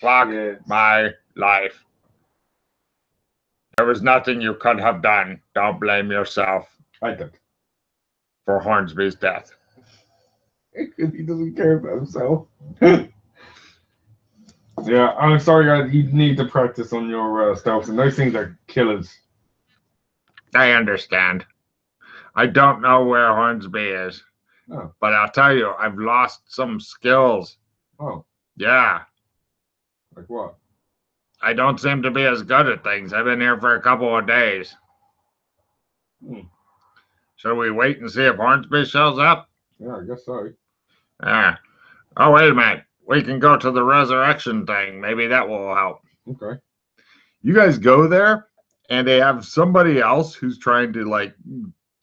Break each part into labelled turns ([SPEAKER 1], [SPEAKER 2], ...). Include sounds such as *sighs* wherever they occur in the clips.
[SPEAKER 1] Fuck
[SPEAKER 2] Yeah.
[SPEAKER 1] my life. There was nothing you could have done. Don't blame yourself
[SPEAKER 2] I don't.
[SPEAKER 1] for Hornsby's death. *laughs*
[SPEAKER 2] He doesn't care about himself. *laughs* yeah, I'm sorry, guys. You need to practice on your uh, stealths, and those things are killers.
[SPEAKER 1] I understand. I don't know where Hornsby is,
[SPEAKER 2] Oh.
[SPEAKER 1] but I'll tell you, I've lost some skills.
[SPEAKER 2] Oh,
[SPEAKER 1] Yeah,
[SPEAKER 2] like what?
[SPEAKER 1] I don't seem to be as good at things. I've been here for a couple of days.
[SPEAKER 2] Hmm.
[SPEAKER 1] Shall we wait and see if Hornsby shows up?
[SPEAKER 2] Yeah, I guess so.
[SPEAKER 1] Ah. Oh, wait a minute. We can go to the resurrection thing. Maybe that will help.
[SPEAKER 2] Okay.
[SPEAKER 1] You guys go there, and they have somebody else who's trying to like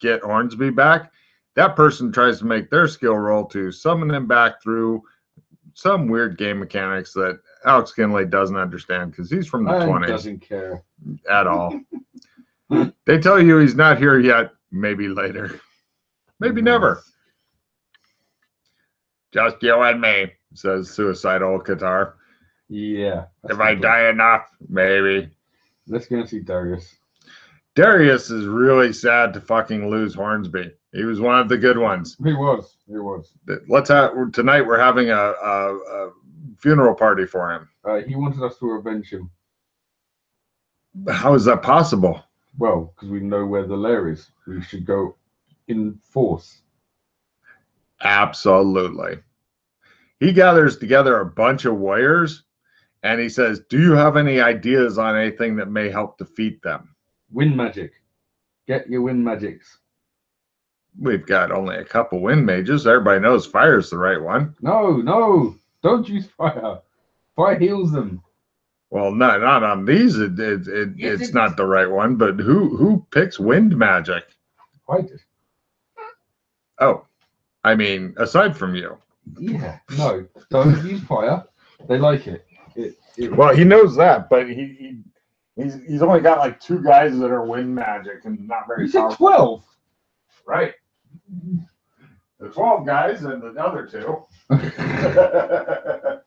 [SPEAKER 1] get Hornsby back. That person tries to make their skill roll to summon him back through some weird game mechanics that Alex Kinley doesn't understand because he's from the
[SPEAKER 2] And
[SPEAKER 1] 20s
[SPEAKER 2] doesn't care.
[SPEAKER 1] at all. *laughs* they tell you he's not here yet. Maybe later. Maybe never. Just you and me, says suicidal Qatar.
[SPEAKER 2] Yeah.
[SPEAKER 1] If I die enough, maybe.
[SPEAKER 2] Let's go and see Darius.
[SPEAKER 1] Darius is really sad to fucking lose Hornsby. He was one of the good ones.
[SPEAKER 2] He was. He was.
[SPEAKER 1] Let's have tonight. We're having a, a, a funeral party for him.
[SPEAKER 2] Uh, he wanted us to avenge him.
[SPEAKER 1] How is that possible?
[SPEAKER 2] Well, because we know where the lair is. We should go in force.
[SPEAKER 1] Absolutely. He gathers together a bunch of warriors and he says, Do you have any ideas on anything that may help defeat them?
[SPEAKER 2] Wind magic. Get your wind magics.
[SPEAKER 1] We've got only a couple wind mages. Everybody knows fire's the right one.
[SPEAKER 2] No, no. Don't use fire. Fire heals them.
[SPEAKER 1] Well, not not on these. It, it, it
[SPEAKER 2] Yes,
[SPEAKER 1] it's
[SPEAKER 2] it-
[SPEAKER 1] not the right one. But who who picks wind magic?
[SPEAKER 2] I did.
[SPEAKER 1] Oh, I mean, aside from you.
[SPEAKER 2] Yeah. No. Don't use fire. They like it. It. it
[SPEAKER 1] Well, he knows that, but he, he he's he's only got like two guys that are wind magic and not very
[SPEAKER 2] you said
[SPEAKER 1] powerful.
[SPEAKER 2] twelve.
[SPEAKER 1] Right. The 12 guys and the other two. *laughs*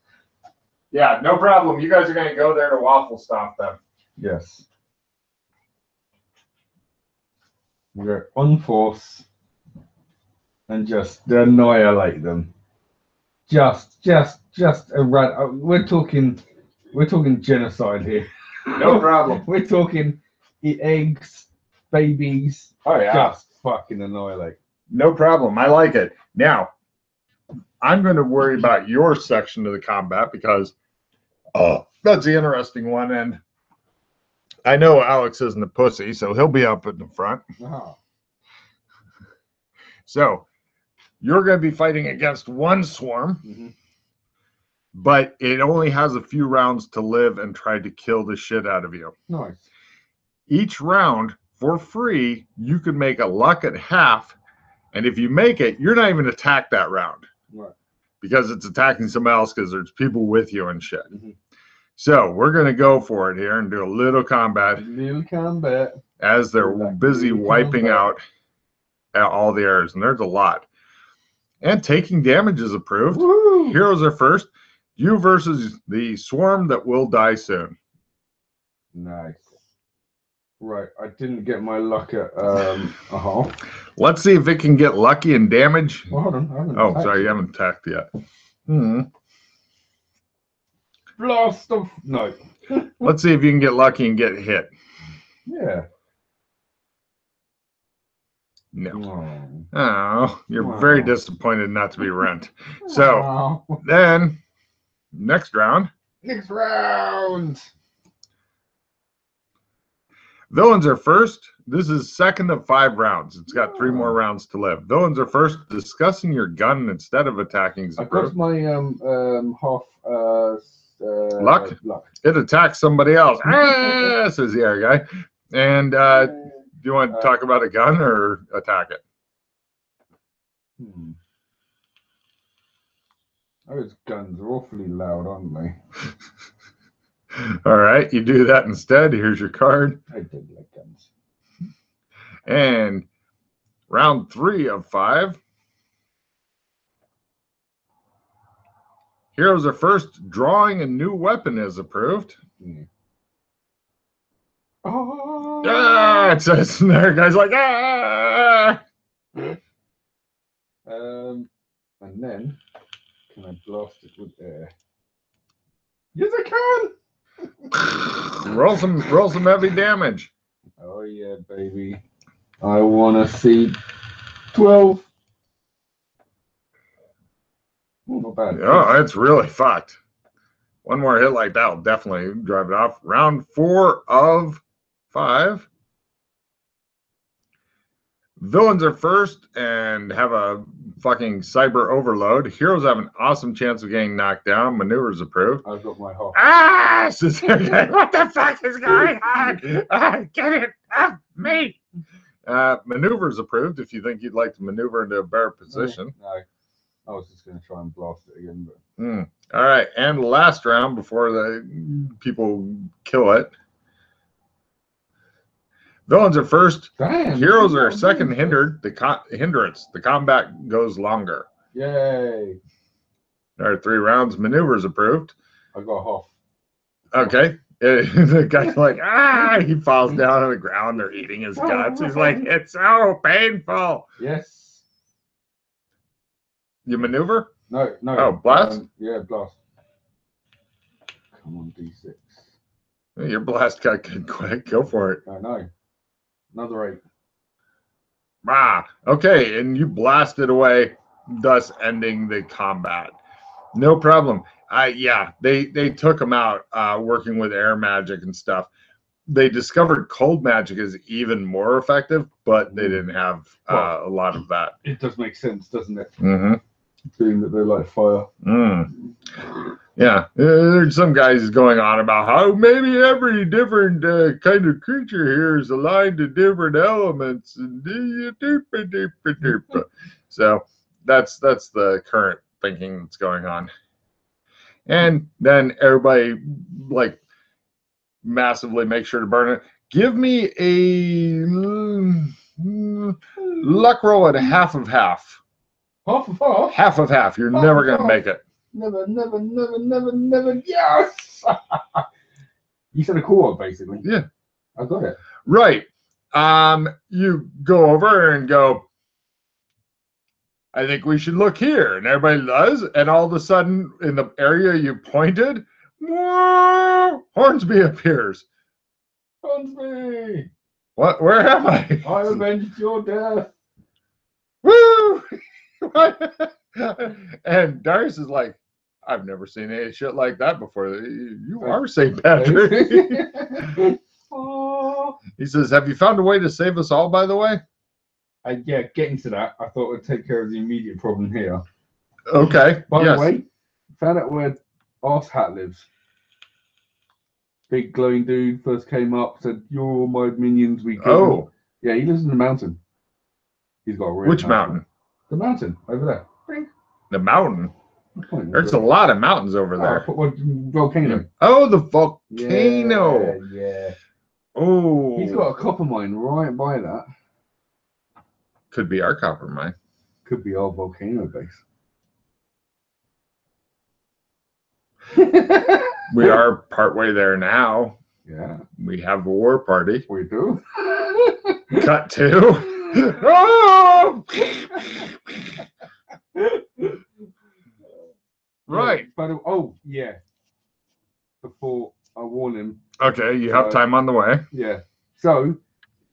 [SPEAKER 1] yeah, no problem. You guys are going to go there to waffle stop them.
[SPEAKER 2] yes. We're on force and just annihilate them. Just, just, just a uh, We're talking, we're talking genocide here.
[SPEAKER 1] No *laughs* problem.
[SPEAKER 2] We're talking eat eggs, babies,
[SPEAKER 1] Oh, yeah.
[SPEAKER 2] just fucking annihilate.
[SPEAKER 1] No problem. I like it. Now, I'm going to worry about your section of the combat because oh, that's the interesting one. And I know Alex isn't a pussy, so he'll be up in the front.
[SPEAKER 2] Ah, *laughs*
[SPEAKER 1] So you're going to be fighting against one swarm.
[SPEAKER 2] mhm.
[SPEAKER 1] but it only has a few rounds to live and try to kill the shit out of you.
[SPEAKER 2] Nice.
[SPEAKER 1] Each round, for free, you can make a luck at half. And if you make it, you're not even attacked that round
[SPEAKER 2] Right.
[SPEAKER 1] because it's attacking somebody else because there's people with you and shit.
[SPEAKER 2] Mhm.
[SPEAKER 1] So we're going to go for it here and do a little combat
[SPEAKER 2] Little combat.
[SPEAKER 1] as they're busy wiping
[SPEAKER 2] combat.
[SPEAKER 1] out uh, all the errors. And there's a lot. And taking damage is approved.
[SPEAKER 2] Woo!
[SPEAKER 1] Heroes are first. You versus the swarm that will die soon.
[SPEAKER 2] Nice. Right, I didn't get my luck at um. Uh-huh.
[SPEAKER 1] Let's see if it can get lucky and damage.
[SPEAKER 2] Well, hold on. I haven't
[SPEAKER 1] Oh,
[SPEAKER 2] attacked
[SPEAKER 1] sorry, you haven't attacked yet. Hmm.
[SPEAKER 2] Blast of no. *laughs*
[SPEAKER 1] Let's see if you can get lucky and get hit.
[SPEAKER 2] Yeah.
[SPEAKER 1] No.
[SPEAKER 2] Oh.
[SPEAKER 1] Oh, you're very disappointed not to be rent. *laughs* So
[SPEAKER 2] Oh.
[SPEAKER 1] then, next round,
[SPEAKER 2] next round.
[SPEAKER 1] Villains are first. This is second of five rounds. It's got three more rounds to live. Villains are first. Discussing your gun instead of attacking. is
[SPEAKER 2] I've got my um um half uh, uh
[SPEAKER 1] Luck?
[SPEAKER 2] Luck.
[SPEAKER 1] It attacks somebody else. ah, *laughs* says the other guy. And uh, do you want to
[SPEAKER 2] Uh,
[SPEAKER 1] talk about a gun or attack it?
[SPEAKER 2] Hmm. Those guns are awfully loud, aren't they? *laughs*
[SPEAKER 1] All right, you do that instead. Here's your card.
[SPEAKER 2] I don't like guns.
[SPEAKER 1] And round three of five. Heroes are first. Drawing a new weapon is approved.
[SPEAKER 2] Yeah. Oh,
[SPEAKER 1] Ah, it says there. Guys like ah.
[SPEAKER 2] Um, and then can I blast it with air? Yes, I can.
[SPEAKER 1] Roll some roll some heavy damage.
[SPEAKER 2] Oh yeah, baby. I wanna see twelve. Oh, not bad.
[SPEAKER 1] Oh, it's really fucked. One more hit like that will definitely drive it off. Round four of five. Villains are first and have a fucking cyber overload. Heroes have an awesome chance of getting knocked down. Maneuvers approved.
[SPEAKER 2] I've got my half.
[SPEAKER 1] Ah! What the fuck is going on? Ah, get it off me! Uh, maneuvers approved if you think you'd like to maneuver into a better position.
[SPEAKER 2] No, I was just gonna try and blast it again, but
[SPEAKER 1] Hmm. All right, and last round before the people kill it. Villains are first.
[SPEAKER 2] damn.
[SPEAKER 1] Heroes are second hindered. The co- hindrance. The combat goes longer.
[SPEAKER 2] Yay!
[SPEAKER 1] There are three rounds. Maneuvers approved.
[SPEAKER 2] I got half.
[SPEAKER 1] Okay. *laughs* the guy's like, ah, he falls down on the ground. They're eating his guts. He's like, *laughs* it's so painful.
[SPEAKER 2] Yes.
[SPEAKER 1] You maneuver?
[SPEAKER 2] No, no.
[SPEAKER 1] Oh, blast?
[SPEAKER 2] Um, yeah, blast. Come on, D6.
[SPEAKER 1] Your blast got good quick. Go for it.
[SPEAKER 2] I know. Another eight.
[SPEAKER 1] Ah, okay, and you blasted away, thus ending the combat. No problem. I yeah, they they took him out uh, working with air magic and stuff. They discovered cold magic is even more effective, but they didn't have uh, a lot of that.
[SPEAKER 2] It does make sense, doesn't it?
[SPEAKER 1] hmm
[SPEAKER 2] Being that they like fire.
[SPEAKER 1] Mm. Yeah, there's some guys going on about how maybe every different uh, kind of creature here is aligned to different elements, and *laughs* so that's that's the current thinking that's going on. And then everybody like massively make sure to burn it. Give me a mm, luck roll at half of half.
[SPEAKER 2] Half of half.
[SPEAKER 1] Half of half. You're
[SPEAKER 2] Half
[SPEAKER 1] never gonna make it.
[SPEAKER 2] Never, never, never, never, never. Yes. *laughs* you said a cool one, basically.
[SPEAKER 1] Yeah.
[SPEAKER 2] I got it.
[SPEAKER 1] Right. Um, you go over and go, I think we should look here. And everybody does. And all of a sudden, in the area you pointed, whoa, Hornsby appears.
[SPEAKER 2] Hornsby,
[SPEAKER 1] What? Where am I?
[SPEAKER 2] I avenged your death.
[SPEAKER 1] Woo! *laughs* and Darius is like, I've never seen any shit like that before. You are St. Patrick.
[SPEAKER 2] oh. *laughs* *laughs*
[SPEAKER 1] he says, Have you found a way to save us all, by the way?
[SPEAKER 2] Uh, yeah, getting to that, I thought we'd take care of the immediate problem here.
[SPEAKER 1] Okay.
[SPEAKER 2] By
[SPEAKER 1] yes.
[SPEAKER 2] the way, found out where Arse Hat lives. Big glowing dude first came up, said, You're all my minions, we go.
[SPEAKER 1] oh,
[SPEAKER 2] Yeah, he lives in the mountain. He's got a real
[SPEAKER 1] which mountain?
[SPEAKER 2] The mountain over there. Bing.
[SPEAKER 1] The mountain.
[SPEAKER 2] I can't remember.
[SPEAKER 1] There's a lot of mountains over
[SPEAKER 2] Oh,
[SPEAKER 1] there.
[SPEAKER 2] but what- volcano.
[SPEAKER 1] Oh, the volcano.
[SPEAKER 2] Yeah, yeah.
[SPEAKER 1] Oh,
[SPEAKER 2] He's got a copper mine right by that.
[SPEAKER 1] could be our copper mine.
[SPEAKER 2] Could be our volcano base. *laughs*
[SPEAKER 1] We are partway there now.
[SPEAKER 2] Yeah,
[SPEAKER 1] We have a war party.
[SPEAKER 2] we do. *laughs*
[SPEAKER 1] Cut to. Oh! *laughs* Right.
[SPEAKER 2] But oh yeah. Before I warn him,
[SPEAKER 1] Okay, you have time on the way.
[SPEAKER 2] yeah. So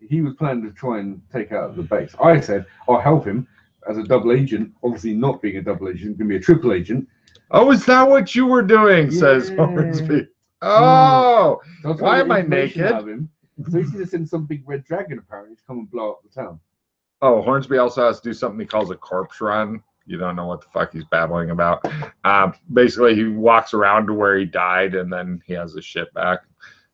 [SPEAKER 2] he was planning to try and take out the base. I said I'll help him as a double agent. Obviously, not being a double agent, going to be a triple agent.
[SPEAKER 1] Oh, is that what you were doing? Says
[SPEAKER 2] Yeah.
[SPEAKER 1] Hornsby. Hmm. Oh,
[SPEAKER 2] So
[SPEAKER 1] Why am I naked?
[SPEAKER 2] Him. So he's going to send some big red dragon apparently to come and blow up the town.
[SPEAKER 1] Oh, Hornsby also has to do something he calls a corpse run. You don't know what the fuck he's babbling about. Um, basically, he walks around to where he died, and then he has his shit back.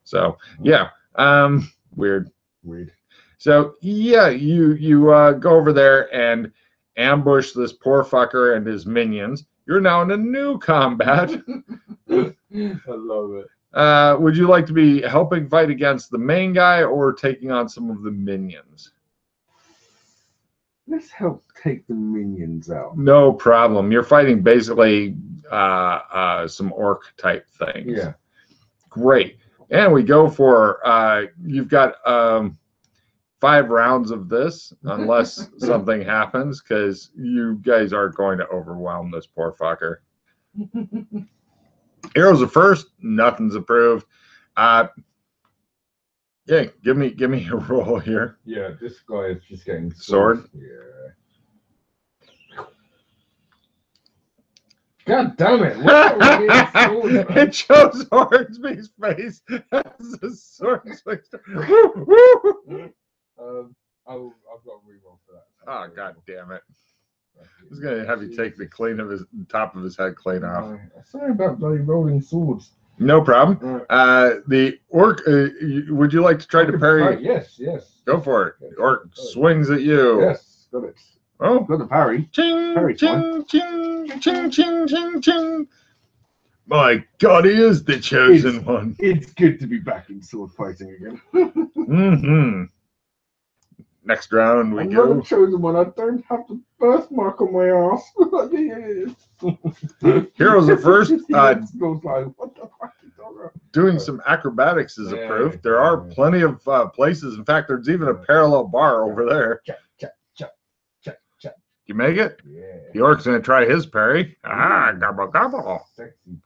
[SPEAKER 1] So yeah, um, weird.
[SPEAKER 2] Weird.
[SPEAKER 1] So yeah, you you uh, go over there and ambush this poor fucker and his minions. You're now in a new combat. *laughs*
[SPEAKER 2] I love it.
[SPEAKER 1] Uh, would you like to be helping fight against the main guy or taking on some of the minions?
[SPEAKER 2] Let's help take the minions out.
[SPEAKER 1] No problem. You're fighting basically uh, uh, some orc type things.
[SPEAKER 2] Yeah.
[SPEAKER 1] Great. And we go for uh, you've got um, five rounds of this, *laughs* unless something happens, because you guys are going to overwhelm this poor fucker. *laughs* Arrows of first, nothing's approved. Uh, yeah, give me give me a *laughs* roll here.
[SPEAKER 2] Yeah, this guy is just getting
[SPEAKER 1] Sword?
[SPEAKER 2] Yeah. God damn it! Why are we getting sword, man?
[SPEAKER 1] it shows Hornsby's face *laughs* as the sword swings. *laughs*
[SPEAKER 2] Um, I'll, I've got a reroll for that.
[SPEAKER 1] oh god damn it! I was gonna have you take the clean of his top of his head clean off.
[SPEAKER 2] Sorry about bloody rolling swords.
[SPEAKER 1] No problem. Uh, the orc. Uh, would you like to try to parry?
[SPEAKER 2] Yes, yes.
[SPEAKER 1] Go for it. The orc swings at you.
[SPEAKER 2] Yes, got it.
[SPEAKER 1] Oh,
[SPEAKER 2] Got the parry.
[SPEAKER 1] ching,
[SPEAKER 2] Parry's
[SPEAKER 1] ching, ching, ching, ching, ching, ching. My God, he is the chosen one.
[SPEAKER 2] It's good to be back in sword fighting again. *laughs*
[SPEAKER 1] hmm Next round we
[SPEAKER 2] I'm
[SPEAKER 1] go.
[SPEAKER 2] not the chosen one. I don't have the birthmark on my ass. *laughs*
[SPEAKER 1] Heroes of first, *laughs* uh,
[SPEAKER 2] goes like, what the fuck is that?
[SPEAKER 1] Doing some acrobatics is approved. There are plenty of uh, places. In fact, there's even a parallel bar over there. You make it?
[SPEAKER 2] Yeah.
[SPEAKER 1] The orc's gonna try his parry. Ah, gobble gobble.
[SPEAKER 2] Sexy.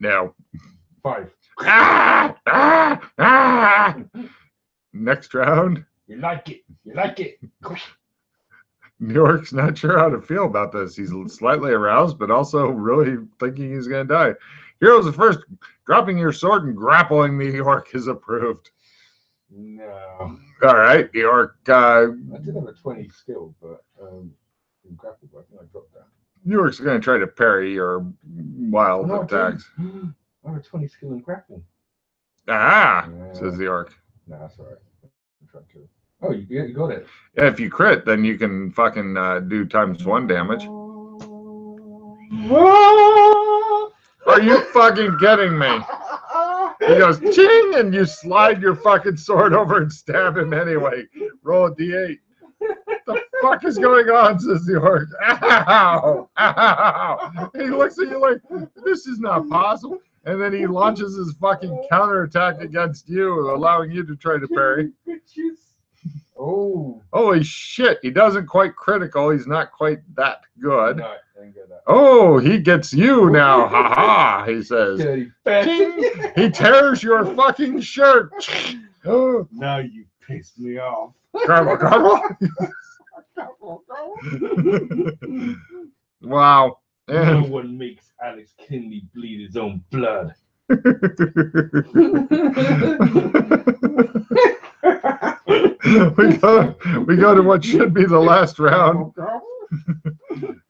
[SPEAKER 1] No.
[SPEAKER 2] Five.
[SPEAKER 1] Ah, ah, ah. Next round,
[SPEAKER 2] You like it. You like it.
[SPEAKER 1] New York's not sure how to feel about this. He's slightly aroused, but also really thinking he's gonna die. Heroes of first, dropping your sword and grappling the orc is approved.
[SPEAKER 2] No.
[SPEAKER 1] All right, the orc. Uh,
[SPEAKER 2] I did have a 20 skill, but um, in grapple, but I think I dropped that.
[SPEAKER 1] New York's gonna try to parry your wild
[SPEAKER 2] No,
[SPEAKER 1] attacks. *gasps*
[SPEAKER 2] I have a 20 skill in grapple.
[SPEAKER 1] Ah,
[SPEAKER 2] Yeah.
[SPEAKER 1] says the orc.
[SPEAKER 2] No, that's all right. I'm trying to. Oh, you, you got it.
[SPEAKER 1] Yeah, if you crit, then you can fucking uh, do times one damage. Are you fucking kidding me? He goes ching, and you slide your fucking sword over and stab him anyway. Roll a d8. What The fuck is going on? Says the orc. Ow! Ow! He looks at you like this is not possible, and then he launches his fucking counterattack against you, allowing you to try to parry.
[SPEAKER 2] Oh. *laughs*
[SPEAKER 1] Holy shit! He doesn't quite critical. He's not quite that good.
[SPEAKER 2] No, I didn't get that.
[SPEAKER 1] Oh, he gets you now. Ha ha! He says. He tears your fucking shirt. Oh, *gasps*
[SPEAKER 2] now you pissed me off.
[SPEAKER 1] gobble, *laughs* gobble. wow.
[SPEAKER 2] no one makes Alex Kinley bleed his own blood. *laughs*
[SPEAKER 1] we go we go to what should be the last round.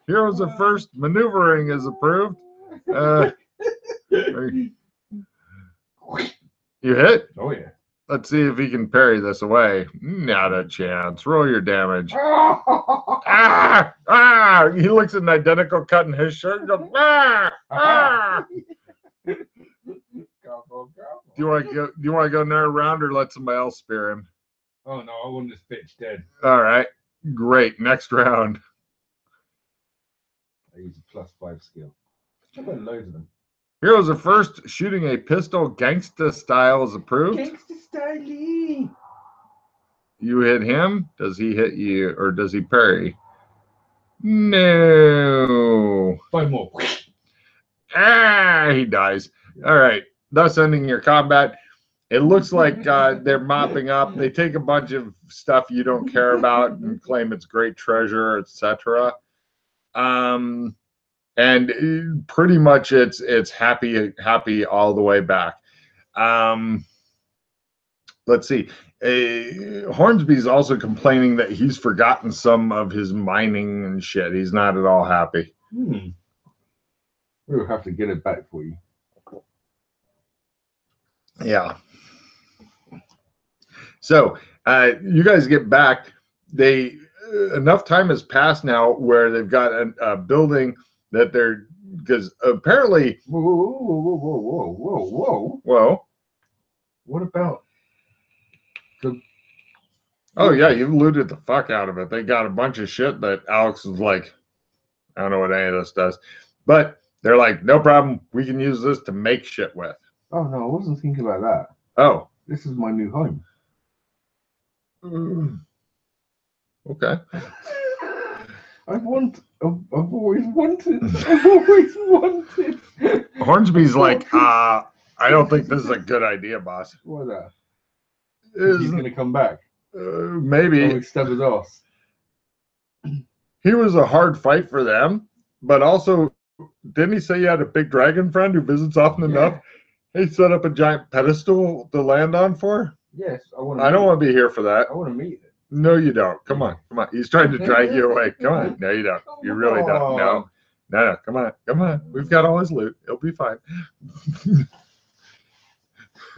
[SPEAKER 1] Heroes of first maneuvering is approved. Uh, you hit?
[SPEAKER 2] Oh yeah.
[SPEAKER 1] Let's see if he can parry this away. Not a chance. Roll your damage. *laughs* Ah! Ah! He looks at an identical cut in his shirt and goes, *laughs* ah! Ah! Do you want to go? Do you want to go another round or let somebody else spear him?
[SPEAKER 2] Oh no, I want this bitch dead.
[SPEAKER 1] All right, great. Next round.
[SPEAKER 2] I use a plus five skill. I've got loads of them.
[SPEAKER 1] Heroes of first shooting a pistol gangsta style is approved.
[SPEAKER 2] Gangsta style.
[SPEAKER 1] You hit him. Does he hit you or does he parry? No.
[SPEAKER 2] Five more.
[SPEAKER 1] Ah, he dies. All right, thus ending your combat. It looks like uh, they're mopping up. They take a bunch of stuff you don't care about and claim it's great treasure, etc. Um, and pretty much it's it's happy happy all the way back. Um, let's see. Uh, Hornsby's also complaining that he's forgotten some of his mining and shit. He's not at all happy.
[SPEAKER 2] Hmm. We'll have to get it back for you.
[SPEAKER 1] Yeah. So uh, you guys get back. They enough time has passed now where they've got a, a building that they're because apparently,
[SPEAKER 2] Whoa, whoa, whoa, whoa, whoa, whoa, whoa, whoa.
[SPEAKER 1] well,
[SPEAKER 2] What about the
[SPEAKER 1] oh yeah, you looted the fuck out of it. They got a bunch of shit that Alex was like, I don't know what any of this does, but They're like, no problem. We can use this to make shit with.
[SPEAKER 2] Oh no, I wasn't thinking about that.
[SPEAKER 1] Oh.
[SPEAKER 2] This is my new home. Mm.
[SPEAKER 1] Okay. *laughs*
[SPEAKER 2] I want. I've, I've always wanted. *laughs* I've always wanted.
[SPEAKER 1] Hornsby's *laughs* like, uh, I don't think this is a good idea, boss.
[SPEAKER 2] Why that?
[SPEAKER 1] Is-
[SPEAKER 2] He's gonna come back.
[SPEAKER 1] uh, maybe
[SPEAKER 2] he stab his ass. *clears throat*
[SPEAKER 1] he was a hard fight for them, but also, didn't he say he had a big dragon friend who visits often enough? He set up a giant pedestal to land on for.
[SPEAKER 2] Yes, I want.
[SPEAKER 1] I don't want to be here for that.
[SPEAKER 2] I want to meet it.
[SPEAKER 1] No, you don't. Come on, come on. He's trying to drag you away. Come on. No, you don't. You really don't. No, no, no. Come on, come on. We've got all his loot. It'll be fine.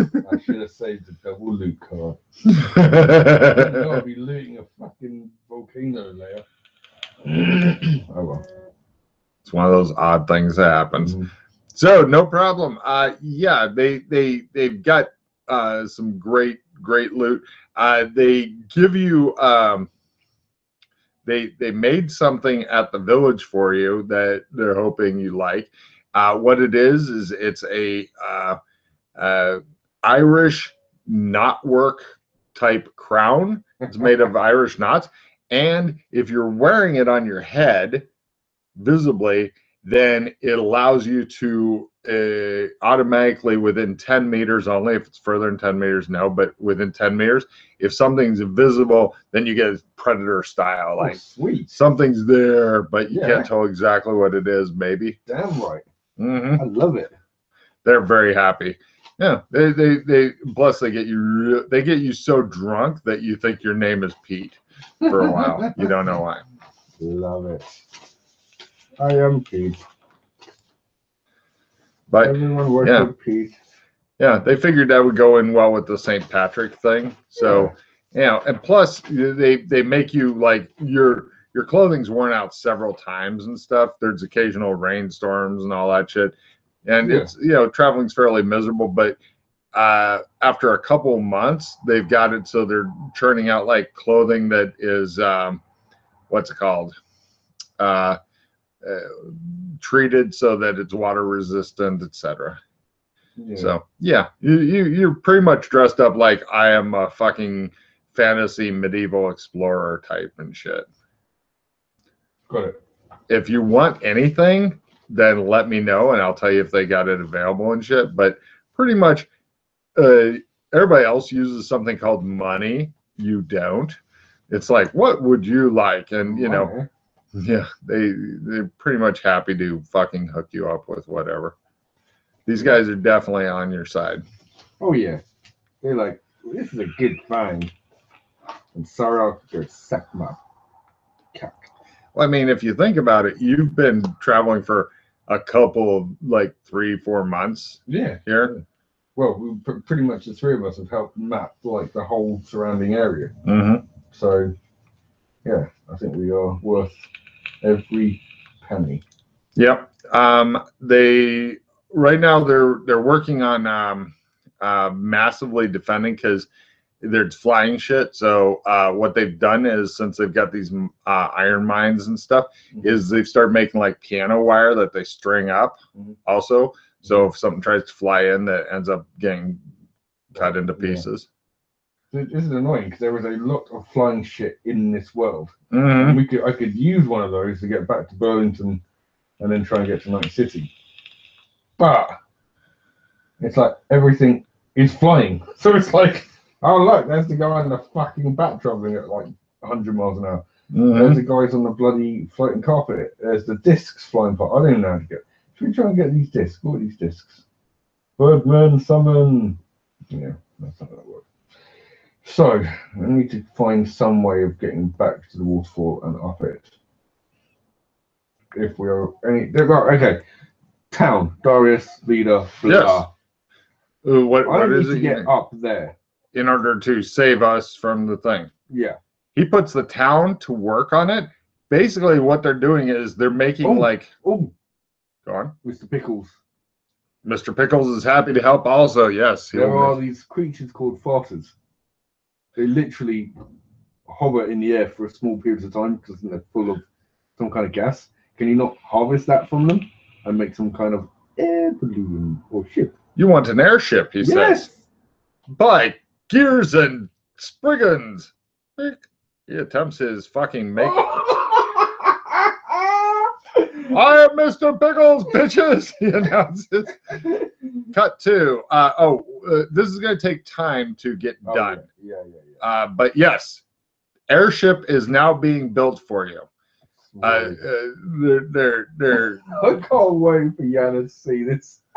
[SPEAKER 2] I should have saved the double loot card. *laughs* No, I'd be looting a fucking volcano layer. *clears throat* oh well.
[SPEAKER 1] it's one of those odd things that happens.
[SPEAKER 2] Mhm.
[SPEAKER 1] So no problem. Uh, yeah, they they they've got uh, some great great loot. Uh, they give you um, they they made something at the village for you that they're hoping you like. Uh, what it is is it's a uh, uh, Irish knotwork type crown. It's made of *laughs* Irish knots, and if you're wearing it on your head visibly, then it allows you to uh, automatically within 10 meters only if it's further than 10 meters no but within 10 meters if something's invisible then you get predator style
[SPEAKER 2] Oh,
[SPEAKER 1] like
[SPEAKER 2] sweet.
[SPEAKER 1] something's there but you
[SPEAKER 2] Yeah.
[SPEAKER 1] can't tell exactly what it is maybe
[SPEAKER 2] Damn right.
[SPEAKER 1] hmm
[SPEAKER 2] I love it.
[SPEAKER 1] they're very happy yeah they they, they plus they get you they get you so drunk that you think your name is pete for a while you don't know why *laughs*
[SPEAKER 2] Love it. I am Pete.
[SPEAKER 1] but
[SPEAKER 2] Everyone works
[SPEAKER 1] yeah.
[SPEAKER 2] with Pete.
[SPEAKER 1] Yeah, they figured that would go in well with the St. Patrick thing. So, you know, and plus they they make you like your your clothing's worn out several times and stuff. There's occasional rainstorms and all that shit. And
[SPEAKER 2] Yeah.
[SPEAKER 1] it's you know, traveling's fairly miserable, but uh after a couple months, they've got it so they're churning out like clothing that is um what's it called? Uh, uh treated so that it's water resistant, etc.
[SPEAKER 2] Yeah.
[SPEAKER 1] So yeah, you, you you're pretty much dressed up like I am a fucking fantasy medieval explorer type and shit.
[SPEAKER 2] got it.
[SPEAKER 1] If you want anything, then let me know and I'll tell you if they got it available and shit. But pretty much, uh, everybody else uses something called money. You don't. It's like, what would you like? And you know. *laughs* yeah, they they're pretty much happy to fucking hook you up with whatever. These guys are definitely on your side.
[SPEAKER 2] Oh yeah. They're like, this is a good find. And sorry, I'll go suck my cock.
[SPEAKER 1] Well, I mean, if you think about it, you've been traveling for a couple of like three, four months
[SPEAKER 2] Yeah.
[SPEAKER 1] here.
[SPEAKER 2] Well, we, pretty much the three of us have helped map like the whole surrounding area.
[SPEAKER 1] Mm-hmm.
[SPEAKER 2] So, yeah, I think we are worth every penny.
[SPEAKER 1] Yep. Um, they right now they're they're working on um, uh, massively defending because there's flying shit. So uh, what they've done is since they've got these uh, iron mines and stuff, is they've started making like piano wire that they string up
[SPEAKER 2] Mhm.
[SPEAKER 1] also. So if something tries to fly in, that ends up getting cut into pieces.
[SPEAKER 2] This this is annoying because there is a lot of flying shit in this world.
[SPEAKER 1] Mhm.
[SPEAKER 2] We could, I could use one of those to get back to Burlington and then try and get to Night City. But it's like everything is flying. *laughs* So it's like, oh, look, there's the guy on the fucking bat traveling at like 100 miles an hour.
[SPEAKER 1] Mhm.
[SPEAKER 2] There's the guys on the bloody floating carpet. There's the discs flying past. I don't even know how to get. Should we try and get these discs? What are these discs? Birdman summon. Yeah, that's not gonna work. So I need to find some way of getting back to the waterfall and up it. If we are any, there- right, okay. Town, Darius, leader, blah.
[SPEAKER 1] Ooh, what, what is
[SPEAKER 2] to
[SPEAKER 1] it
[SPEAKER 2] get up there.
[SPEAKER 1] in order to save us from the thing?
[SPEAKER 2] Yeah.
[SPEAKER 1] He puts the town to work on it. Basically, what they're doing is they're making
[SPEAKER 2] Oh.
[SPEAKER 1] like,
[SPEAKER 2] Oh,
[SPEAKER 1] go on.
[SPEAKER 2] Mr. Pickles.
[SPEAKER 1] Mr. Pickles is happy to help also. Yes.
[SPEAKER 2] There are these creatures called farters. They literally hover in the air for a small period of time because they're full of some kind of gas. Can you not harvest that from them and make some kind of air balloon or ship.
[SPEAKER 1] You want an airship, he says. By gears and spriggans. He attempts his fucking make. *laughs* I am Mr. Pickles, bitches. *laughs* He announces. Cut two. Uh, oh, uh, this is going to take time to get
[SPEAKER 2] Oh,
[SPEAKER 1] done.
[SPEAKER 2] Yeah, yeah, yeah. yeah.
[SPEAKER 1] Uh, but yes, airship is now being built for you. Uh, uh, they're they're they're *laughs*
[SPEAKER 2] I can't wait for Yana to see this. *laughs*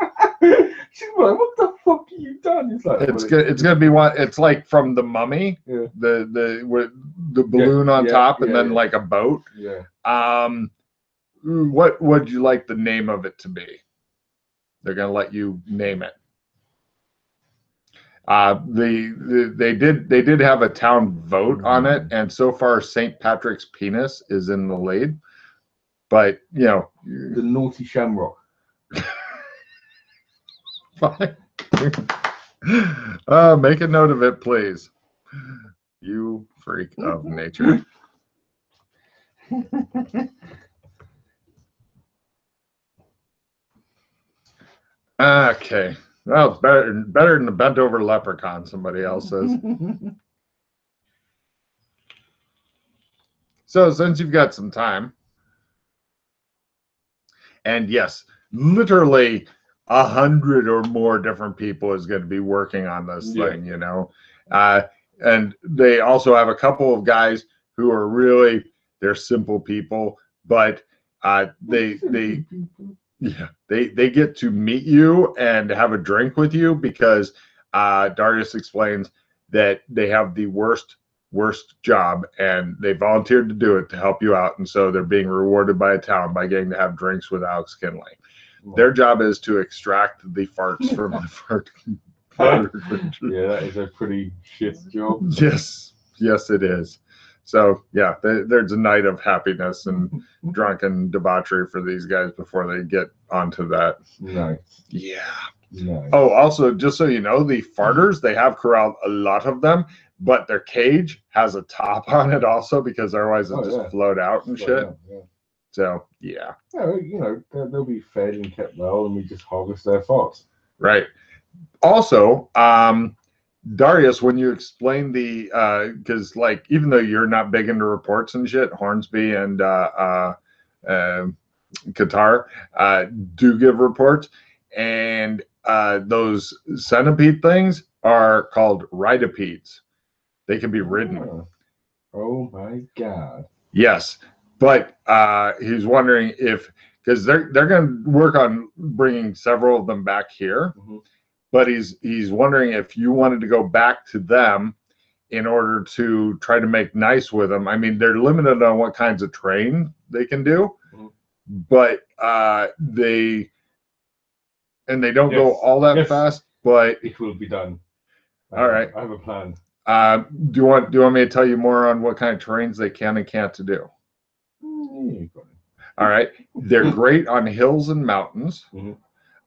[SPEAKER 2] She's like, "What the fuck have you done?" It's like,
[SPEAKER 1] it's gonna it's gonna be one. It's like from the Mummy,
[SPEAKER 2] Yeah.
[SPEAKER 1] the the with the balloon on
[SPEAKER 2] yeah,
[SPEAKER 1] top, and then
[SPEAKER 2] yeah.
[SPEAKER 1] like a boat.
[SPEAKER 2] Yeah.
[SPEAKER 1] Um, what would you like the name of it to be? They're gonna let you name it. Uh, the, the they did they did have a town vote on it, and so far St. Patrick's penis is in the lead. But you know,
[SPEAKER 2] The naughty shamrock.
[SPEAKER 1] fine. *laughs* uh, make a note of it, please. You freak of *laughs* nature. *laughs* Okay. Well, it's better better than the bent over leprechaun, somebody else says. *laughs* So since you've got some time, and yes, literally a hundred or more different people is going to be working on this
[SPEAKER 2] Yeah.
[SPEAKER 1] thing, you know. Uh, and they also have a couple of guys who are really they're simple people, but uh, they they *laughs* yeah, they they get to meet you and have a drink with you because uh, Darius explains that they have the worst worst job and they volunteered to do it to help you out, and so they're being rewarded by a town by getting to have drinks with Alex Kinley. Their job is to extract the farts from the *laughs* fart.
[SPEAKER 2] yeah, that is a pretty shit job.
[SPEAKER 1] yes, yes, it is. So yeah, there- there's a night of happiness and *laughs* drunken debauchery for these guys before they get onto that.
[SPEAKER 2] No,
[SPEAKER 1] Yeah.
[SPEAKER 2] no.
[SPEAKER 1] Oh, also, just so you know, the farters they have corralled a lot of them, but their cage has a top on it also because otherwise it
[SPEAKER 2] Oh,
[SPEAKER 1] just
[SPEAKER 2] yeah.
[SPEAKER 1] float out and shit.
[SPEAKER 2] yeah, yeah.
[SPEAKER 1] So yeah,
[SPEAKER 2] No, you know, they'll, be fed and kept well, and we just harvest their farts.
[SPEAKER 1] right. Also, um, Darius, when you explain the, because like even though you're not big into reports and shit, Hornsby and uh, uh, uh, Qatar uh, do give reports, and uh, those centipede things are called rhidopedes. They can be ridden.
[SPEAKER 2] Oh, Oh my god.
[SPEAKER 1] Yes, but uh, he's wondering if because they're they're going to work on bringing several of them back here,
[SPEAKER 2] Mhm.
[SPEAKER 1] But he's he's wondering if you wanted to go back to them in order to try to make nice with them. I mean, they're limited on what kinds of train they can do,
[SPEAKER 2] Mhm.
[SPEAKER 1] but uh, they and they don't go all that
[SPEAKER 2] yes.
[SPEAKER 1] fast. But
[SPEAKER 2] It will be done.
[SPEAKER 1] All right.
[SPEAKER 2] I have a plan.
[SPEAKER 1] uh, do you want do you want me to tell you more on what kind of trains they can and can't to do?
[SPEAKER 2] Mm, it.
[SPEAKER 1] All right. They're *laughs* great on hills and mountains.
[SPEAKER 2] Mhm.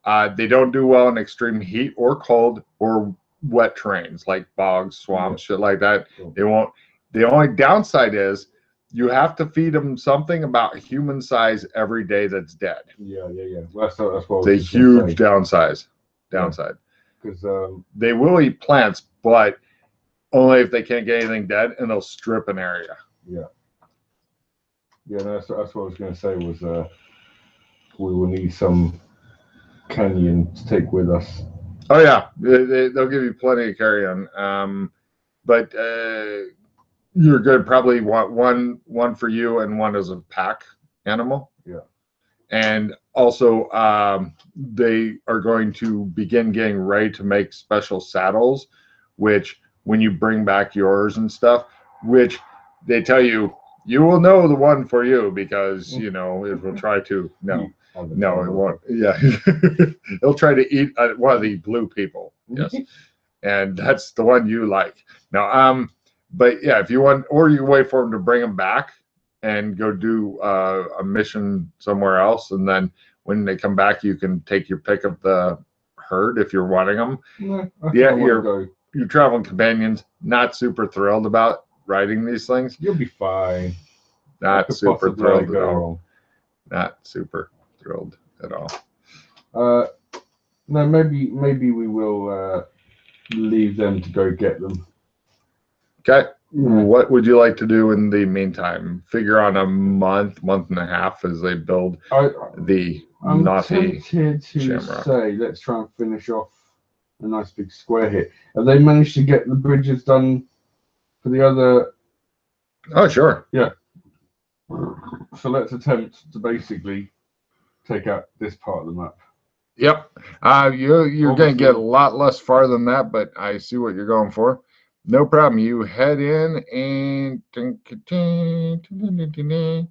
[SPEAKER 1] Uh, they don't do well in extreme heat or cold or wet terrains like bogs, swamps, shit like that. They won't. The only downside is you have to feed them something about human size every day that's dead.
[SPEAKER 2] Yeah, yeah, yeah. Well, that's, that's what
[SPEAKER 1] It's a huge downside. Downside.
[SPEAKER 2] Because um,
[SPEAKER 1] They will eat plants, but only if they can't get anything dead, and they'll strip an area.
[SPEAKER 2] yeah, Yeah, that's, that's what I was going to say was uh, we will need some canyon to take with us.
[SPEAKER 1] Oh yeah, they, they'll give you plenty of carry on. Um, but uh, you're going to probably want one one for you and one as a pack animal.
[SPEAKER 2] Yeah.
[SPEAKER 1] And also, um, they are going to begin getting ready to make special saddles, which when you bring back yours and stuff, which they tell you you will know the one for you because you know it will try to no. No, it won't. Yeah, *laughs* it'll try to eat uh, one of the blue people. Yes, *laughs* and that's the one you like. Now, um, but yeah, if you want, or you wait for them to bring them back and go do uh, a mission somewhere else, and then when they come back, you can take your pick of the herd if you're wanting them. Yeah, *laughs*
[SPEAKER 2] yeah, want
[SPEAKER 1] you're-
[SPEAKER 2] to go.
[SPEAKER 1] Your traveling companions not super thrilled about riding these things.
[SPEAKER 2] You'll be fine.
[SPEAKER 1] Not super thrilled at all. Not super thrilled at all.
[SPEAKER 2] Uh, no, maybe maybe we will uh, leave them to go get them.
[SPEAKER 1] Okay. What would you like to do in the meantime? Figure on a month, month and a half as they build
[SPEAKER 2] I,
[SPEAKER 1] the
[SPEAKER 2] I'm
[SPEAKER 1] naughty.
[SPEAKER 2] tempted to
[SPEAKER 1] Shamrock.
[SPEAKER 2] say let's try and finish off a nice big square here. Have they managed to get the bridges done for the other?
[SPEAKER 1] Oh, sure. Yeah.
[SPEAKER 2] So let's attempt to basically take out this part of the map.
[SPEAKER 1] Yep. Uh, you you're gonna get a lot less far than that, but I see what you're going for. No problem. You head in and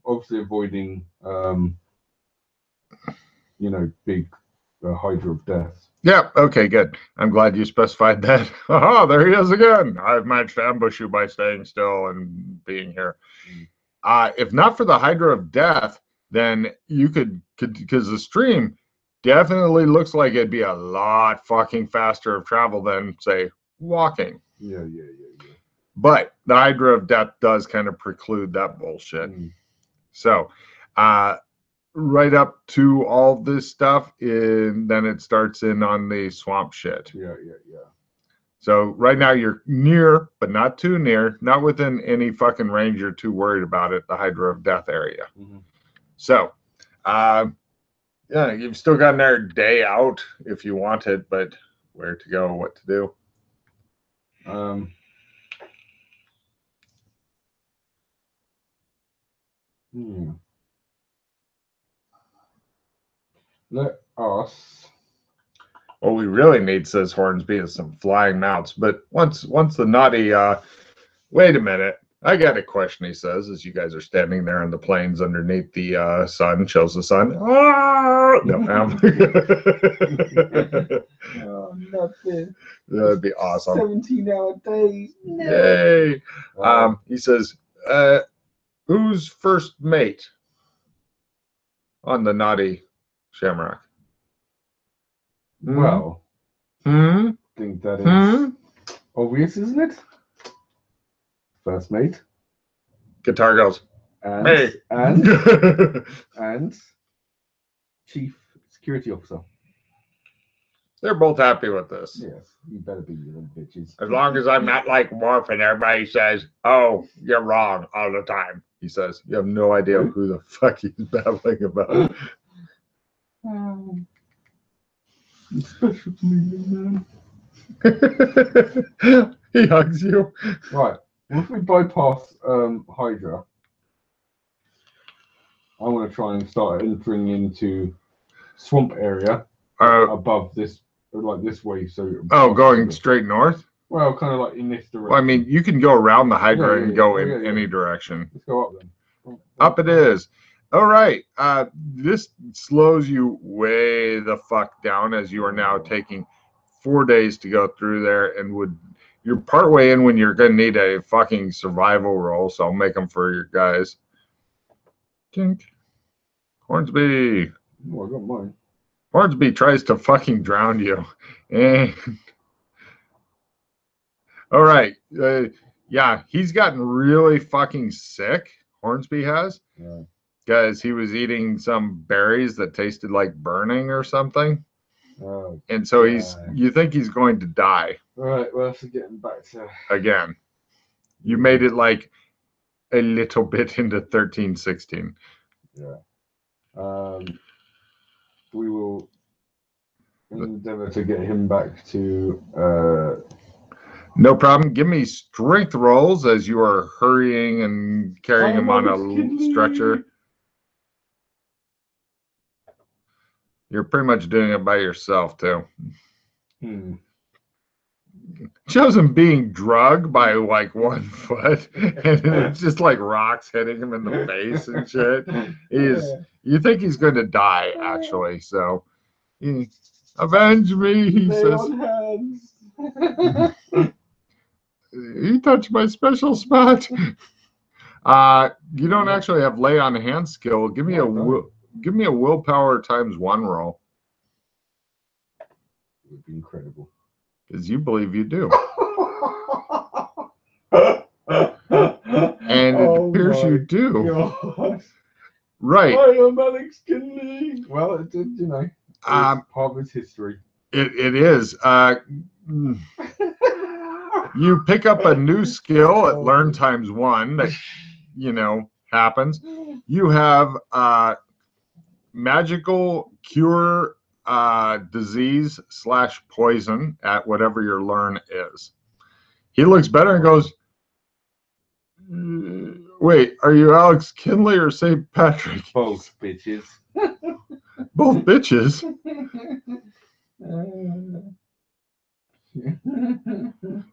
[SPEAKER 2] Obviously, avoiding, um, you know, big uh, Hydra of Death.
[SPEAKER 1] Yep. Okay. Good. I'm glad you specified that. *laughs* Oh, there he is again. I've managed to ambush you by staying still and being here.
[SPEAKER 2] Mm.
[SPEAKER 1] Uh, if not for the Hydra of Death, then you could could because the stream definitely looks like it'd be a lot fucking faster of travel than say walking.
[SPEAKER 2] Yeah, yeah, yeah, yeah.
[SPEAKER 1] But the Hydra of Death does kind of preclude that bullshit.
[SPEAKER 2] Mm.
[SPEAKER 1] So, uh, right up to all this stuff, and then it starts in on the swamp shit.
[SPEAKER 2] Yeah, yeah, yeah.
[SPEAKER 1] So right now you're near, but not too near, not within any fucking range you're too worried about it. The Hydra of Death area.
[SPEAKER 2] Mhm.
[SPEAKER 1] So, uh, yeah, you've still got another day out if you want it, but where to go, what to do.
[SPEAKER 2] Um, hmm. Let us.
[SPEAKER 1] What we really need, says Hornsby, is some flying mounts. But once once the naughty uh wait a minute. I got a question, he says, as you guys are standing there in the plains underneath the uh sun, shows the sun. Ah! No,
[SPEAKER 2] Oh, nothing.
[SPEAKER 1] that'd be awesome.
[SPEAKER 2] 17 hour days.
[SPEAKER 1] Yay. Um he says, uh who's first mate on the naughty shamrock?
[SPEAKER 2] well,
[SPEAKER 1] Hmm?
[SPEAKER 2] I think that is
[SPEAKER 1] Hmm?
[SPEAKER 2] obvious, isn't it? First mate.
[SPEAKER 1] Guitar goes.
[SPEAKER 2] And,
[SPEAKER 1] Hey.
[SPEAKER 2] and *laughs* and chief security officer.
[SPEAKER 1] They're both happy with this.
[SPEAKER 2] Yes, you better be you little bitches.
[SPEAKER 1] As long as I'm not like Morph and everybody says, oh, you're wrong all the time. He says, you have no idea who the *laughs* fuck he's babbling about.
[SPEAKER 2] Um, it's special to me, man.
[SPEAKER 1] he hugs you.
[SPEAKER 2] Right. Well, if we bypass um, Hydra, I want to try and start entering into swamp area
[SPEAKER 1] Uh,
[SPEAKER 2] above this, like this way. So
[SPEAKER 1] oh, going straight north?
[SPEAKER 2] well, kind of like in this direction.
[SPEAKER 1] Well, I mean, you can go around the Hydra
[SPEAKER 2] Yeah, yeah,
[SPEAKER 1] and go
[SPEAKER 2] yeah,
[SPEAKER 1] in
[SPEAKER 2] yeah, yeah.
[SPEAKER 1] any direction.
[SPEAKER 2] let's go up then.
[SPEAKER 1] Up it is. All right. Uh, this slows you way the fuck down as you are now taking four days to go through there and would you're partway in when you're gonna need a fucking survival roll, so I'll make them for your guys. Tink. Hornsby.
[SPEAKER 2] Oh, I got mine.
[SPEAKER 1] Hornsby tries to fucking drown you. And *laughs* all right. Uh, yeah, he's gotten really fucking sick. Hornsby has
[SPEAKER 2] Yeah.
[SPEAKER 1] Because he was eating some berries that tasted like burning or something.
[SPEAKER 2] Oh,
[SPEAKER 1] And so he's,
[SPEAKER 2] Yeah.
[SPEAKER 1] you think he's going to die
[SPEAKER 2] right. Well, so getting back to
[SPEAKER 1] again. You made it like a little *laughs* bit into 13, 16.
[SPEAKER 2] um, we will endeavor to get him back to uh,
[SPEAKER 1] No problem. Give me strength rolls as you are hurrying and carrying him on a l- stretcher. You're pretty much doing it by yourself, too.
[SPEAKER 2] hmm,
[SPEAKER 1] Shows him being drugged by like one *laughs* foot, and it's *laughs* just like rocks hitting him in the face and shit. He is, *laughs* you think he's going to die, actually. So, he, avenge me, he
[SPEAKER 2] Lay
[SPEAKER 1] says. He touched my special spot. Uh, you don't actually have lay on hand skill. Give me a will, give me a willpower times one roll It
[SPEAKER 2] would be incredible.
[SPEAKER 1] because you believe you do.
[SPEAKER 2] and *laughs*
[SPEAKER 1] And it appears you do.
[SPEAKER 2] God.
[SPEAKER 1] Right.
[SPEAKER 2] I am Alex Kinley. Well, it did, you know, it's
[SPEAKER 1] Um,
[SPEAKER 2] part of his history.
[SPEAKER 1] it, it is. Uh, mm, you pick up a new skill at *laughs* learn times one that, you know, happens. You have uh, magical cure uh, disease slash poison at whatever your learn is. He looks better and goes, "Mm, Wait, are you Alex Kinley or St. Patrick? *laughs*
[SPEAKER 2] Both bitches. *laughs*
[SPEAKER 1] Both bitches. *laughs*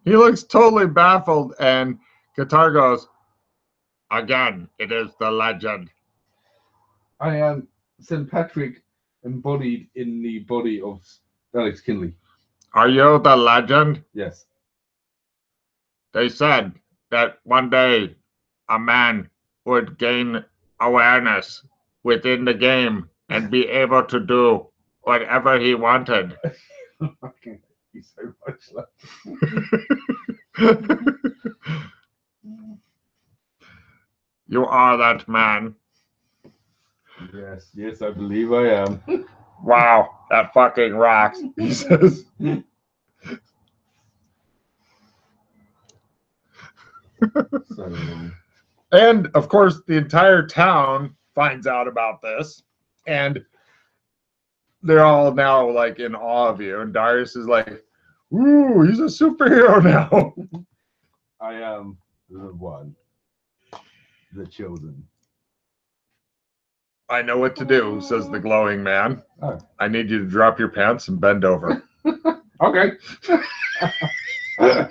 [SPEAKER 1] He looks totally baffled, and Qatar goes, Again, it is the legend.
[SPEAKER 2] I am St. Patrick embodied in the body of Alex Kinley.
[SPEAKER 1] Are you the legend?
[SPEAKER 2] Yes.
[SPEAKER 1] They said that one day a man would gain awareness within the game and be able to do whatever he wanted. *laughs*
[SPEAKER 2] Hate you so much. *laughs*
[SPEAKER 1] You are that man.
[SPEAKER 2] Yes, yes, I believe I am. *laughs*
[SPEAKER 1] Wow, that fucking rocks. *laughs* He says. And of course, the entire town finds out about this, and they're all now like in awe of you. And Darius is like, "Ooh, he's a superhero *laughs* now."
[SPEAKER 2] I am the one, the chosen.
[SPEAKER 1] I know what to do," says the glowing man.
[SPEAKER 2] Oh.
[SPEAKER 1] I need you to drop your pants and bend over. *laughs*
[SPEAKER 2] Okay. well,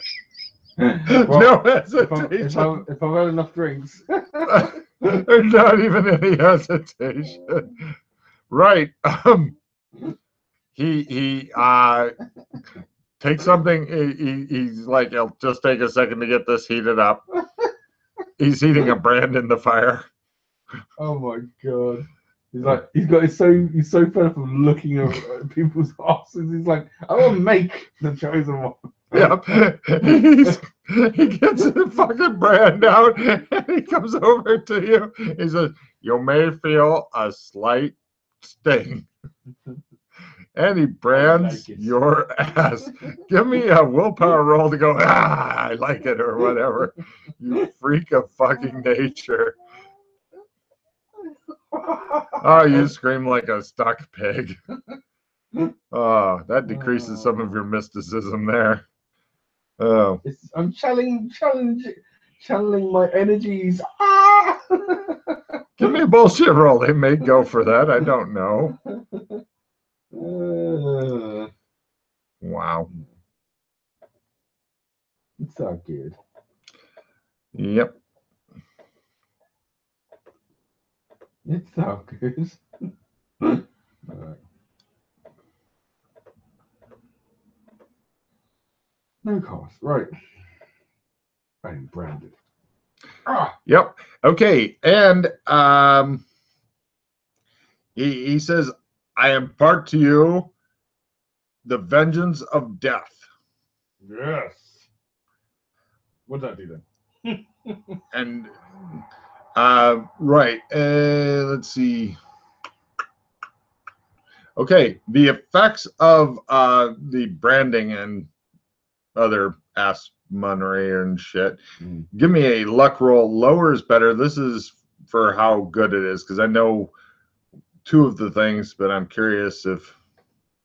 [SPEAKER 1] no
[SPEAKER 2] if, I, if,
[SPEAKER 1] hesitation.
[SPEAKER 2] I, if I've had enough drinks,
[SPEAKER 1] There's *laughs* not even any hesitation. Right. Um, he he uh takes something. He, he- he's like, it'll just take a second to get this heated up. He's heating a brand in the fire.
[SPEAKER 2] Oh my god. He's like, he's got, he's so, he's so fed up of looking at people's asses. He's like, I will make the chosen one.
[SPEAKER 1] Yep. He's, he gets the fucking brand out and he comes over to you. He says, You may feel a slight sting. And he brands
[SPEAKER 2] like
[SPEAKER 1] your ass. Give me a willpower roll to go, ah, I like it or whatever. You freak of fucking nature. *laughs* Oh, you scream like a stuck pig. *laughs* Oh, that decreases some of your mysticism there. Oh,
[SPEAKER 2] It's, I'm channeling, challenge, channeling my energies. Ah! *laughs*
[SPEAKER 1] give me a bullshit roll. They may go for that. I don't know.
[SPEAKER 2] Uh,
[SPEAKER 1] Wow.
[SPEAKER 2] it's not good.
[SPEAKER 1] Yep.
[SPEAKER 2] It's not good. *laughs* No cost. Right. I'm branded. Ah!
[SPEAKER 1] Yep. Okay. And um he, he says, I impart to you the vengeance of death.
[SPEAKER 2] Yes. What'd that do then?
[SPEAKER 1] And uh right. Uh let's see. Okay, the effects of uh the branding and other ass money and shit.
[SPEAKER 2] Mm.
[SPEAKER 1] Give me a luck roll. Lower is better. This is for how good it is because I know two of the things, but I'm curious if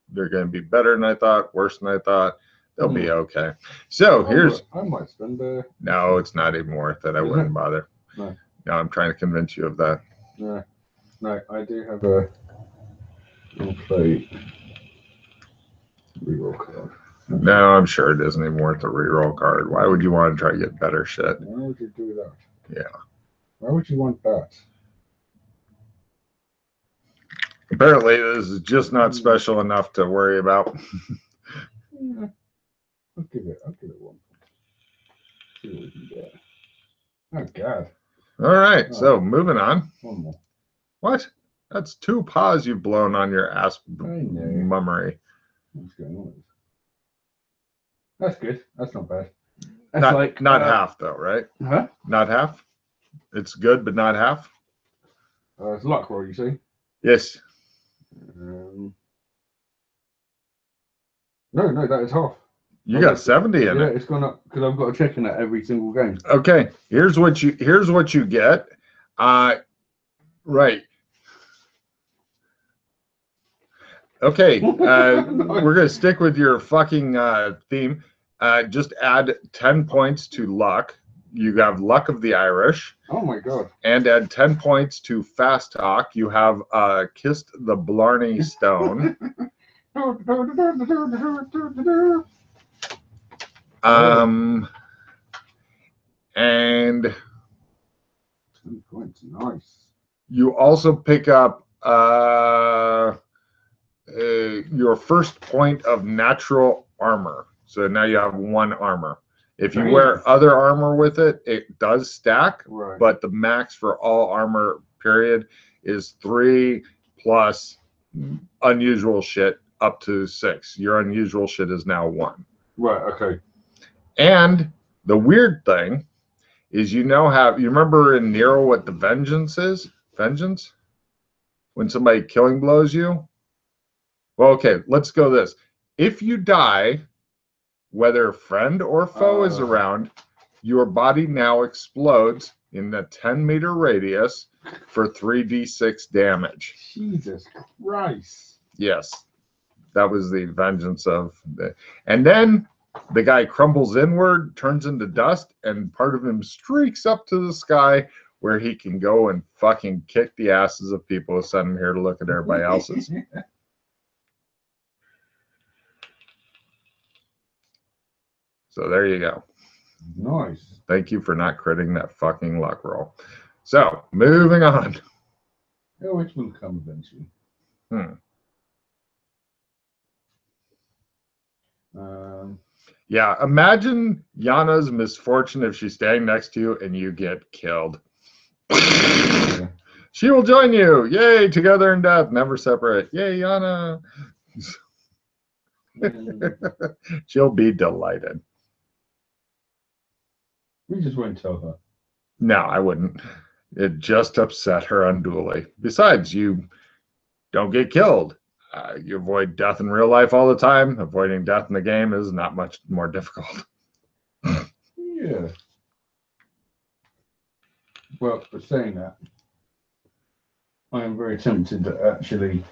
[SPEAKER 1] they're going to be better than I thought, worse than I thought. They'll be okay. So here's
[SPEAKER 2] I might spend uh
[SPEAKER 1] no, it's not even worth it. I wouldn't bother.
[SPEAKER 2] No.
[SPEAKER 1] No, I'm trying to convince you of that.
[SPEAKER 2] no. No, I do have a I'll play reroll card.
[SPEAKER 1] No, I'm sure it isn't even worth a reroll card. Why would you want to try to get better shit?
[SPEAKER 2] Why would you do that?
[SPEAKER 1] Yeah.
[SPEAKER 2] Why would you want that?
[SPEAKER 1] Apparently, this is just not hmm. special enough to worry about. *laughs*
[SPEAKER 2] Yeah. I'll give it. I'll give it one. See what we can get. Oh God,
[SPEAKER 1] All right, so moving on.
[SPEAKER 2] one more.
[SPEAKER 1] What? That's two paws you've blown on your ass mummery.
[SPEAKER 2] What's going on? That's good. That's not bad. That's
[SPEAKER 1] Not,
[SPEAKER 2] like
[SPEAKER 1] not
[SPEAKER 2] uh,
[SPEAKER 1] half though, right?
[SPEAKER 2] Huh?
[SPEAKER 1] Not half. It's good, but not half.
[SPEAKER 2] Uh, it's luck roll, you see.
[SPEAKER 1] Yes.
[SPEAKER 2] Um, no, no, that is half.
[SPEAKER 1] You got 70 in
[SPEAKER 2] yeah,
[SPEAKER 1] it.
[SPEAKER 2] it's gone up because I've got a check in that every single game.
[SPEAKER 1] Okay. Here's what you here's what you get. Uh right. Okay. *laughs* Uh *laughs* we're gonna stick with your fucking uh theme. Uh just add 10 points to luck. You have luck of the Irish.
[SPEAKER 2] Oh my god.
[SPEAKER 1] and add 10 points to fast talk you have uh kissed the blarney stone *laughs* um and
[SPEAKER 2] Ten points, nice.
[SPEAKER 1] you also pick up uh, uh your first point of natural armor so now you have one armor if you wear other armor with it it does stack
[SPEAKER 2] Right.
[SPEAKER 1] but the max for all armor period is three plus unusual shit up to six. Your unusual shit is now one.
[SPEAKER 2] right. Okay.
[SPEAKER 1] And the weird thing is you know how you remember in Nero what the vengeance is? Vengeance? When somebody killing blows you? Well, okay, let's go this. If you die, whether friend or foe is
[SPEAKER 2] Uh.
[SPEAKER 1] around, your body now explodes in a 10 meter radius for 3d6 damage.
[SPEAKER 2] Jesus Christ.
[SPEAKER 1] Yes. That was the vengeance of the and then the guy crumbles inward, turns into dust, and part of him streaks up to the sky where he can go and fucking kick the asses of people who send him here to look at everybody else's. So there you go.
[SPEAKER 2] nice.
[SPEAKER 1] Thank you for not critting that fucking luck roll. So moving on.
[SPEAKER 2] Oh, it will come eventually.
[SPEAKER 1] Hmm.
[SPEAKER 2] Um,
[SPEAKER 1] Yeah, imagine Yana's misfortune if she's standing next to you and you get killed. *laughs* She will join you. Yay, together in death, never separate. Yay, Yana. *laughs* She'll be delighted.
[SPEAKER 2] we just wouldn't tell her.
[SPEAKER 1] No, I wouldn't. It just upset her unduly. Besides, you don't get killed. Uh, you avoid death in real life all the time. Avoiding death in the game is not much more difficult. *laughs*
[SPEAKER 2] Yeah. Well, for saying that, I am very tempted to actually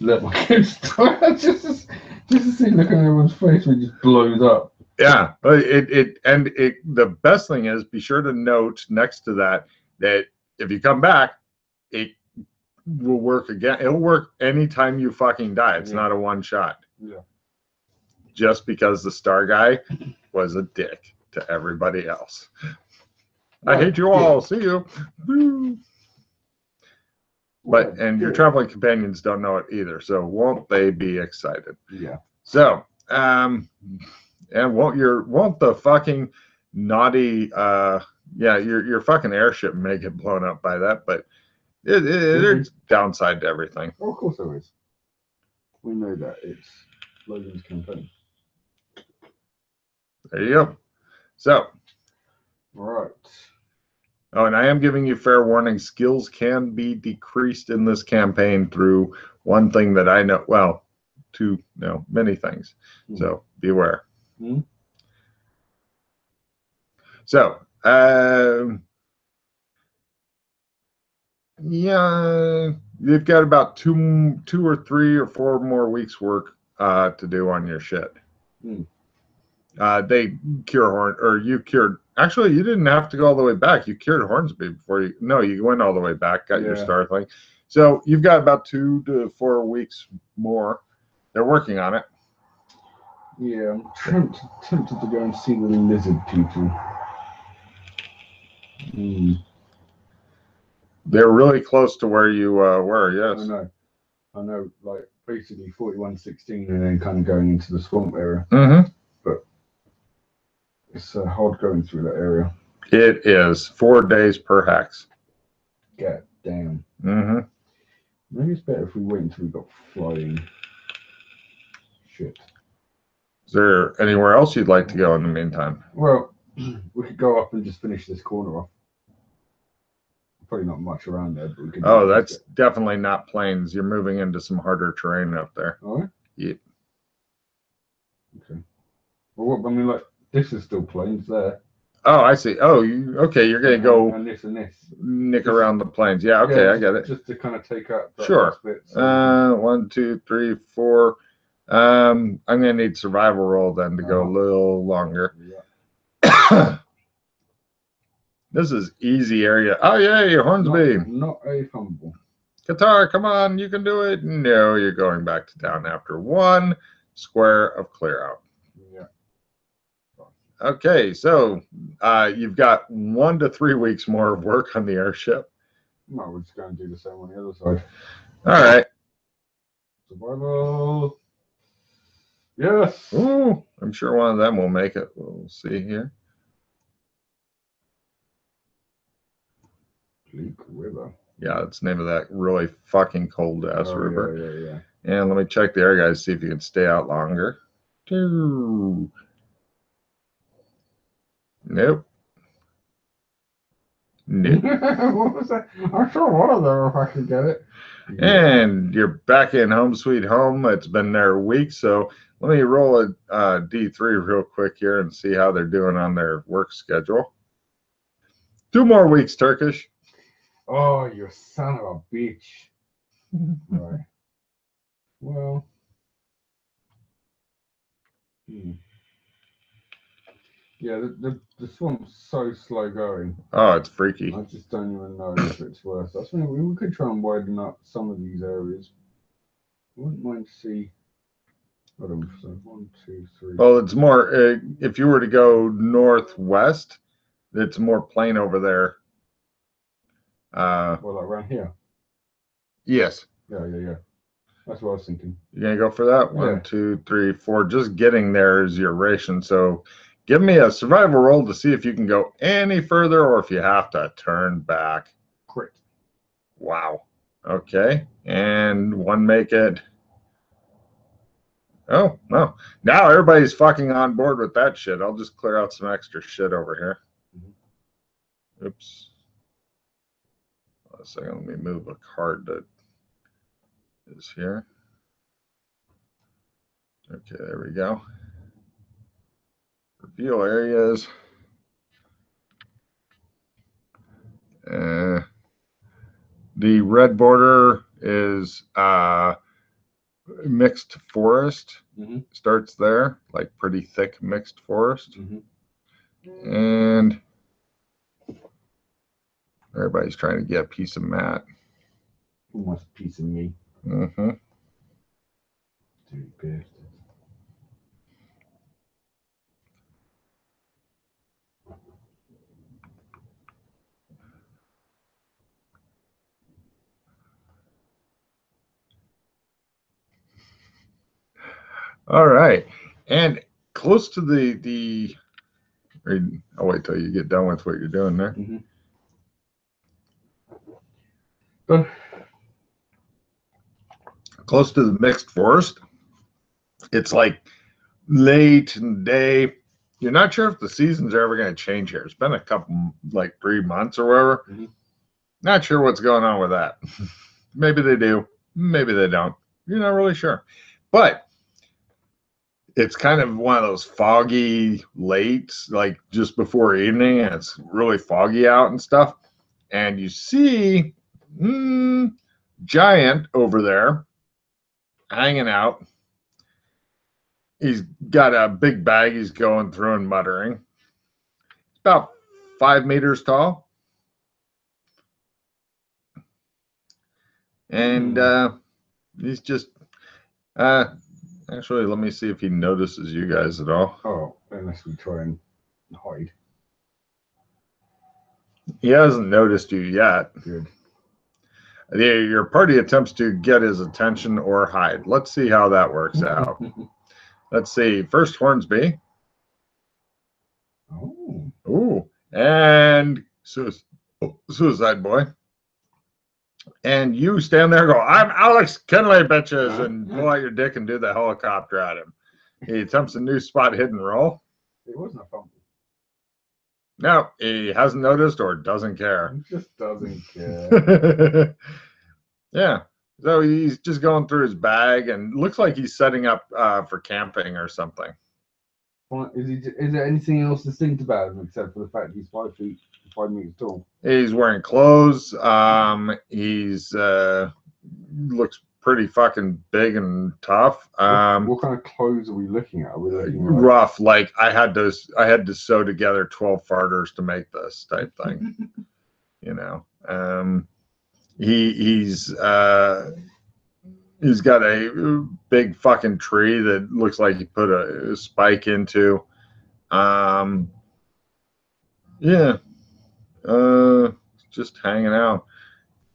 [SPEAKER 2] let my *laughs* kids die. *laughs* just, to- just to see look at everyone's face when it just blows up.
[SPEAKER 1] Yeah, but it it and it the best thing is be sure to note next to that that if you come back, it will work again. It'll work anytime you fucking die. It's
[SPEAKER 2] Yeah.
[SPEAKER 1] not a one shot.
[SPEAKER 2] Yeah.
[SPEAKER 1] Just because the star guy was a dick to everybody else. I hate you all. See you. Woo. But and your traveling companions don't know it either. So won't they be excited?
[SPEAKER 2] Yeah.
[SPEAKER 1] So, um, and won't your won't the fucking naughty uh yeah your your fucking airship may get blown up by that, but it, it, there's downside to everything.
[SPEAKER 2] Oh, of course there is. We know that it's Logan's campaign.
[SPEAKER 1] There you go. So,
[SPEAKER 2] Right.
[SPEAKER 1] oh, and I am giving you fair warning. Skills can be decreased in this campaign through one thing that I know. Well, two no many things. So beware.
[SPEAKER 2] Mhm.
[SPEAKER 1] So, um, yeah, you've got about two, two or three or four more weeks work uh, to do on your shit.
[SPEAKER 2] Hmm.
[SPEAKER 1] Uh, they cure horn, or you cured. Actually, you didn't have to go all the way back. You cured Hornsby before you. No, you went all the way back. Got your star thing. So you've got about two to four weeks more. They're working on it.
[SPEAKER 2] Yeah, I'm tempted, tempted to go and see the lizard people. Hmm.
[SPEAKER 1] They're really close to where you uh, were.
[SPEAKER 2] I
[SPEAKER 1] Yes.
[SPEAKER 2] know. I know, like basically 4116 and then kind of going into the swamp area.
[SPEAKER 1] Mm-hmm.
[SPEAKER 2] But it's uh, hard going through that area.
[SPEAKER 1] It is four days per hex.
[SPEAKER 2] God damn.
[SPEAKER 1] Mm-hmm.
[SPEAKER 2] Maybe it's better if we wait until we got flying. Shit.
[SPEAKER 1] Is there anywhere else you'd like to go in the meantime?
[SPEAKER 2] Well, *clears throat* we could go up and just finish this corner off. Probably not much around there, but we could.
[SPEAKER 1] Oh, that's definitely not plains. You're moving into some harder terrain up there.
[SPEAKER 2] All right.
[SPEAKER 1] Yep.
[SPEAKER 2] Okay. Well, what, I mean, like this is still plains there.
[SPEAKER 1] Oh, I see. Oh, you okay? You're gonna go
[SPEAKER 2] and this and this.
[SPEAKER 1] nick around the plains. Yeah. Okay,
[SPEAKER 2] Yeah,
[SPEAKER 1] I get it.
[SPEAKER 2] Just to kind of take up.
[SPEAKER 1] Sure.
[SPEAKER 2] bit, so-
[SPEAKER 1] Uh, one, two, three, four. Um, I'm gonna need survival roll then to go a
[SPEAKER 2] Uh-huh.
[SPEAKER 1] little longer.
[SPEAKER 2] yeah. *coughs* *coughs*
[SPEAKER 1] this is easy area. Oh yeah, Hornsby.
[SPEAKER 2] Not, not a fumble.
[SPEAKER 1] Qatar, come on, you can do it. No, you're going back to town after one square of clear out.
[SPEAKER 2] Yeah.
[SPEAKER 1] Okay, so uh, you've got one to three weeks more of work on the airship.
[SPEAKER 2] No, we're just going to do the same on the other side.
[SPEAKER 1] All right.
[SPEAKER 2] Survival. Yes.
[SPEAKER 1] Ooh, I'm sure one of them will make it. We'll see here.
[SPEAKER 2] Bleak River.
[SPEAKER 1] Yeah, it's the name of that really fucking cold ass
[SPEAKER 2] Oh,
[SPEAKER 1] river.
[SPEAKER 2] Yeah, yeah, yeah.
[SPEAKER 1] And let me check the air guys, see if you can stay out longer. Nope. Nope. *laughs*
[SPEAKER 2] what was that? I'm sure one of them if I can get it.
[SPEAKER 1] And you're back in home sweet home. It's been there a week, so let me roll a uh, D3 real quick here and see how they're doing on their work schedule. Two more weeks, Turkish.
[SPEAKER 2] Oh, you son of a bitch. *laughs* right. Well. Hmm. Yeah, the, the, the swamp's so slow going.
[SPEAKER 1] Oh, it's freaky.
[SPEAKER 2] I just don't even know if it's worth. I think we, we could try and widen up some of these areas. I wouldn't mind to see. Hold on, so one, two, three.
[SPEAKER 1] Well, it's more uh, if you were to go northwest, it's more plain over there. Uh,
[SPEAKER 2] Well, like around here.
[SPEAKER 1] yes,
[SPEAKER 2] Yeah, yeah, yeah. That's what I was thinking.
[SPEAKER 1] you gonna go for that? One,
[SPEAKER 2] Yeah.
[SPEAKER 1] two, three, four. Just getting there is your ration. So, give me a survival roll to see if you can go any further or if you have to turn back.
[SPEAKER 2] Crit.
[SPEAKER 1] Wow. Okay, and one make it. Oh no! Now everybody's fucking on board with that shit. I'll just clear out some extra shit over here.
[SPEAKER 2] Mhm.
[SPEAKER 1] Oops. A second, let me move a card that is here. Okay, there we go. Reveal areas. Uh, the red border is uh, mixed forest.
[SPEAKER 2] Mhm.
[SPEAKER 1] Starts there, like pretty thick mixed forest.
[SPEAKER 2] Mhm.
[SPEAKER 1] And everybody's trying to get a piece of Matt.
[SPEAKER 2] Who wants a piece of me.
[SPEAKER 1] Mm-hmm.
[SPEAKER 2] Dude.
[SPEAKER 1] All right. And close to the the or I'll wait till you get done with what you're doing there.
[SPEAKER 2] Mhm.
[SPEAKER 1] Close to the mixed forest. It's like late in the day. You're not sure if the seasons are ever going to change here. It's been a couple, like three months or whatever.
[SPEAKER 2] Mhm.
[SPEAKER 1] Not sure what's going on with that. *laughs* maybe they do. Maybe they don't. You're not really sure. But it's kind of one of those foggy late, like just before evening, and it's really foggy out and stuff. And you see mm, giant over there hanging out. He's got a big bag he's going through and muttering. It's about five meters tall. And
[SPEAKER 2] Hmm.
[SPEAKER 1] uh, he's just, uh, actually, let me see if he notices you guys at all.
[SPEAKER 2] Oh, unless we try and hide.
[SPEAKER 1] He hasn't noticed you yet.
[SPEAKER 2] Good.
[SPEAKER 1] The, your party attempts to get his attention or hide. Let's see how that works *laughs* out. Let's see. First, Hornsby.
[SPEAKER 2] oh.
[SPEAKER 1] Ooh, and Sui- Suicide Boy. And you stand there and go, I'm Alex Kinley, bitches, and uh-huh. pull out your dick and do the helicopter at him. He attempts a new spot hidden roll.
[SPEAKER 2] It wasn't a fumble.
[SPEAKER 1] No, he hasn't noticed or doesn't care.
[SPEAKER 2] He just doesn't *laughs* care.
[SPEAKER 1] yeah. So he's just going through his bag and looks like he's setting up uh, for camping or something.
[SPEAKER 2] Is he? Is there anything else distinct about him except for the fact he's five feet, five meters tall?
[SPEAKER 1] He's wearing clothes. Um, he's uh, looks pretty fucking big and tough.
[SPEAKER 2] What-
[SPEAKER 1] Um,
[SPEAKER 2] what kind of clothes are we looking at? We looking like,
[SPEAKER 1] rough. Like I had to, I had to sew together twelve farters to make this type thing. *laughs* you know, um, he he's uh, he's got a big fucking tree that looks like he put a, spike into. Um, yeah, uh, just hanging out.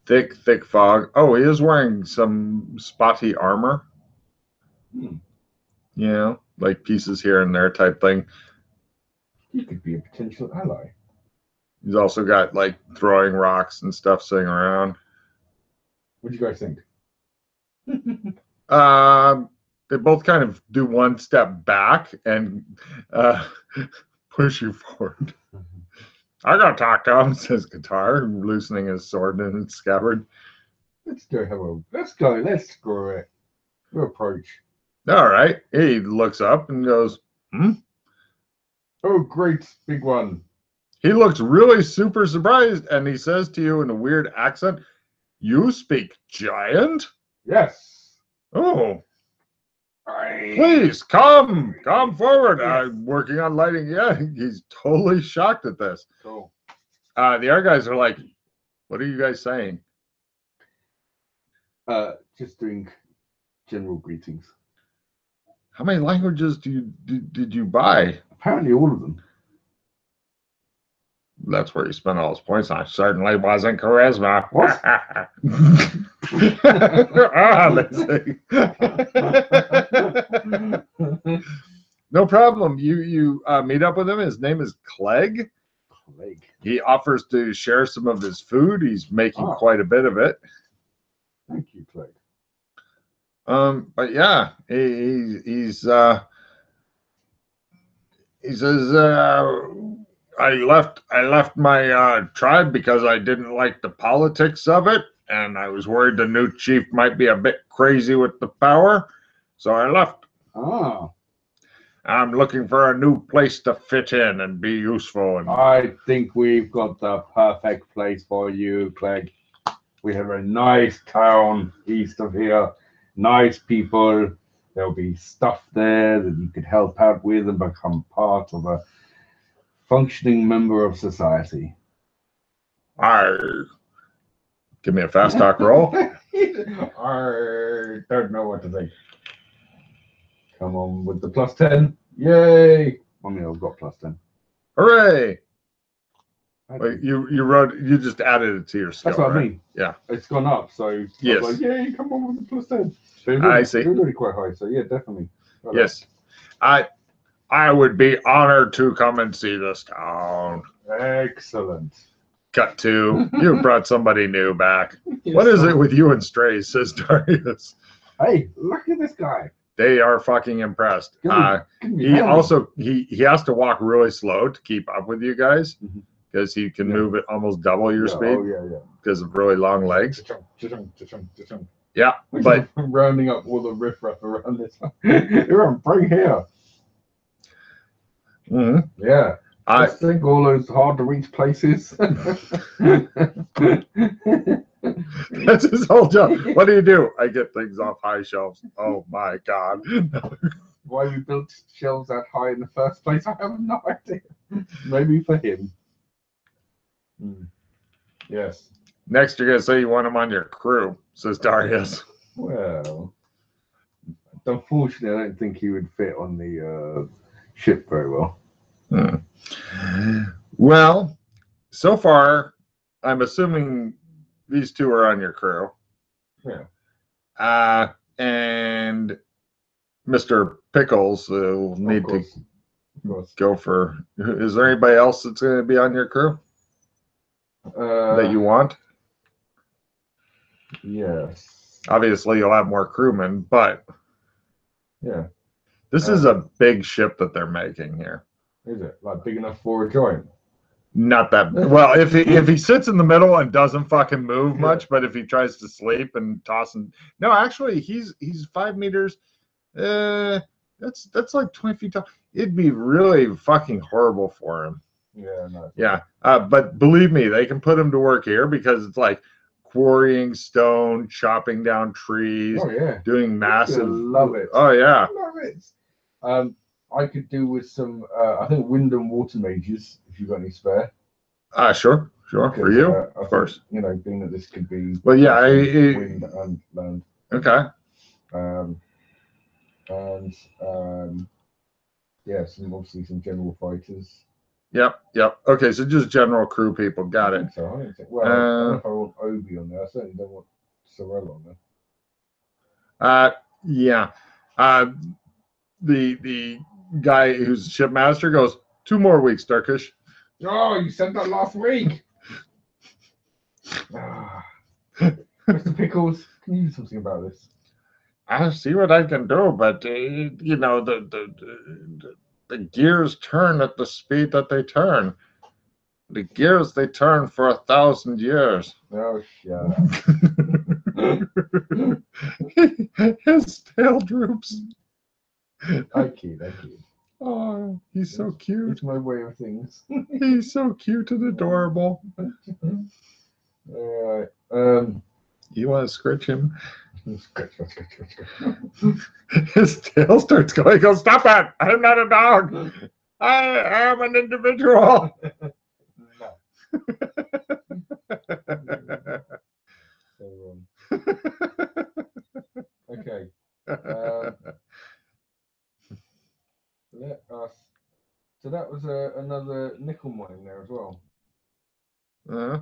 [SPEAKER 1] Thick, thick fog. Oh, he is wearing some spotty armor.
[SPEAKER 2] Hmm.
[SPEAKER 1] You know, like pieces here and there type thing.
[SPEAKER 2] he could be a potential ally.
[SPEAKER 1] He's also got like throwing rocks and stuff sitting around.
[SPEAKER 2] What do you guys think?
[SPEAKER 1] Um, *laughs* they both kind of do one step back and uh, *laughs* push you forward. I gotta talk to him, *laughs* says Guitar, loosening his sword in its scabbard.
[SPEAKER 2] Let's go have a. Let's go. Let's screw it. We'll approach.
[SPEAKER 1] All right. He looks up and goes, hmm?
[SPEAKER 2] Oh, great big one.
[SPEAKER 1] he looks really super surprised, and he says to you in a weird accent, You speak giant?
[SPEAKER 2] Yes.
[SPEAKER 1] Oh. Please come, come forward. I'm working on lighting. Yeah, he's totally shocked at this.
[SPEAKER 2] Cool.
[SPEAKER 1] Uh, the other guys are like, What are you guys saying?
[SPEAKER 2] Uh, just doing general greetings.
[SPEAKER 1] How many languages do you did, did you buy?
[SPEAKER 2] Apparently, all of them.
[SPEAKER 1] That's where he spent all his points on. Certainly wasn't charisma.
[SPEAKER 2] What? *laughs* *laughs*
[SPEAKER 1] ah, Lindsay. no problem. You you uh, meet up with him. His name is Clegg.
[SPEAKER 2] Plague.
[SPEAKER 1] He offers to share some of his food. He's making
[SPEAKER 2] Oh.
[SPEAKER 1] quite a bit of it.
[SPEAKER 2] Thank you, Plague.
[SPEAKER 1] Um, but yeah, he, he he's uh he says uh I left I left my uh tribe because I didn't like the politics of it and I was worried the new chief might be a bit crazy with the power. So I left.
[SPEAKER 2] Oh.
[SPEAKER 1] I'm looking for a new place to fit in and be useful and
[SPEAKER 2] I think we've got the perfect place for you, Clegg. We have a nice town east of here, nice people. There'll be stuff there that you could help out with and become part of a functioning member of society.
[SPEAKER 1] I give me a fast talk roll. *laughs*
[SPEAKER 2] I don't know what to think. Come on with the plus 10. Yay! I mean, I've got plus 10.
[SPEAKER 1] Hooray! Wait, you you wrote you just added it to your skill.
[SPEAKER 2] That's what I mean.
[SPEAKER 1] Yeah.
[SPEAKER 2] It's gone up. So
[SPEAKER 1] Yes.
[SPEAKER 2] like, yay, come on with the plus 10. So it
[SPEAKER 1] I
[SPEAKER 2] really-
[SPEAKER 1] see.
[SPEAKER 2] Was really quite high. So yeah, definitely.
[SPEAKER 1] Yes. I I would be honored to come and see this town.
[SPEAKER 2] Excellent.
[SPEAKER 1] Cut to *laughs* you brought somebody new back. What is it with you and strays? Says Darius. *laughs*
[SPEAKER 2] Hey, look at this guy.
[SPEAKER 1] They are fucking impressed.
[SPEAKER 2] Give me-
[SPEAKER 1] Uh,
[SPEAKER 2] Give
[SPEAKER 1] he
[SPEAKER 2] hell.
[SPEAKER 1] also he he has to walk really slow to keep up with you guys because he can
[SPEAKER 2] Yeah.
[SPEAKER 1] move at almost double your
[SPEAKER 2] Yeah,
[SPEAKER 1] speed
[SPEAKER 2] Oh yeah, yeah.
[SPEAKER 1] because of really long legs.
[SPEAKER 2] Cha-chung, cha-chung, cha-chung, cha-chung.
[SPEAKER 1] Yeah, *laughs*
[SPEAKER 2] Look
[SPEAKER 1] but
[SPEAKER 2] at him rounding up all the riffraff around this. You're on bring here.
[SPEAKER 1] mhm.
[SPEAKER 2] Yeah.
[SPEAKER 1] I
[SPEAKER 2] think all those hard to reach places. *laughs*
[SPEAKER 1] that's his whole job. What do you do? I get things off high shelves. Oh my god. *laughs*
[SPEAKER 2] Why we built shelves that high in the first place, I have no idea. Maybe for him. Hmm. Yes.
[SPEAKER 1] Next, you're gonna say you want him on your crew, says Darius.
[SPEAKER 2] Well, unfortunately, I don't think he would fit on the uh, ship very well.
[SPEAKER 1] Hmm. Well, so far, I'm assuming these two are on your crew.
[SPEAKER 2] Yeah.
[SPEAKER 1] Uh, and Mr. Pickles will
[SPEAKER 2] Of
[SPEAKER 1] need to go for. Is there anybody else that's going to be on your crew
[SPEAKER 2] Uh,
[SPEAKER 1] that you want?
[SPEAKER 2] Yes.
[SPEAKER 1] Obviously, you'll have more crewmen, but
[SPEAKER 2] Yeah.
[SPEAKER 1] this is a big ship that they're making here.
[SPEAKER 2] Is it like big enough for a joint?
[SPEAKER 1] Not that well. If he if he sits in the middle and doesn't fucking move much, but if he tries to sleep and toss and no, actually he's he's five meters. Uh, that's that's like twenty feet tall. It'd be really fucking horrible for him.
[SPEAKER 2] Yeah, no.
[SPEAKER 1] Yeah, uh, but believe me, they can put him to work here because it's like quarrying stone, chopping down trees,
[SPEAKER 2] Oh yeah.
[SPEAKER 1] doing massive.
[SPEAKER 2] love it.
[SPEAKER 1] Oh yeah,
[SPEAKER 2] love it. Um, I could do with some. Uh, I think wind and water mages. If you've got any spare.
[SPEAKER 1] uh, sure, sure for you,
[SPEAKER 2] uh,
[SPEAKER 1] of
[SPEAKER 2] think,
[SPEAKER 1] course.
[SPEAKER 2] You know, being that this could be.
[SPEAKER 1] Well, yeah, I- I-
[SPEAKER 2] wind and land.
[SPEAKER 1] Okay,
[SPEAKER 2] Um, and um, yeah, some obviously some general fighters.
[SPEAKER 1] yep, yep. Okay, so just general crew people, got
[SPEAKER 2] I
[SPEAKER 1] it.
[SPEAKER 2] so. I don't think. Well, I don't know
[SPEAKER 1] Uh,
[SPEAKER 2] if I want Obi on there. I certainly don't want Sorel on there.
[SPEAKER 1] Uh, yeah. Uh, the the guy who's shipmaster goes two more weeks, Darkish.
[SPEAKER 2] Oh, you said that last week. *sighs* Ah. Mr. Pickles, can you do something about this?
[SPEAKER 1] I'll see what I can do, but uh, you know the, the the the gears turn at the speed that they turn. The gears they turn for a thousand years.
[SPEAKER 2] Oh, shut. *laughs*
[SPEAKER 1] His tail droops.
[SPEAKER 2] I kid, I kid.
[SPEAKER 1] Oh, he's so cute.
[SPEAKER 2] It's my way of things. *laughs*
[SPEAKER 1] He's so cute and adorable. *laughs*
[SPEAKER 2] Alright. Um,
[SPEAKER 1] You want to scratch him? *laughs*
[SPEAKER 2] scratch, scratch, scratch, scratch, scratch.
[SPEAKER 1] His tail starts going. He goes, Stop it! I'm not a dog. I am an individual.
[SPEAKER 2] No. So, um, okay. Um, let us. So that was uh, another nickel mine there as well.
[SPEAKER 1] Uh,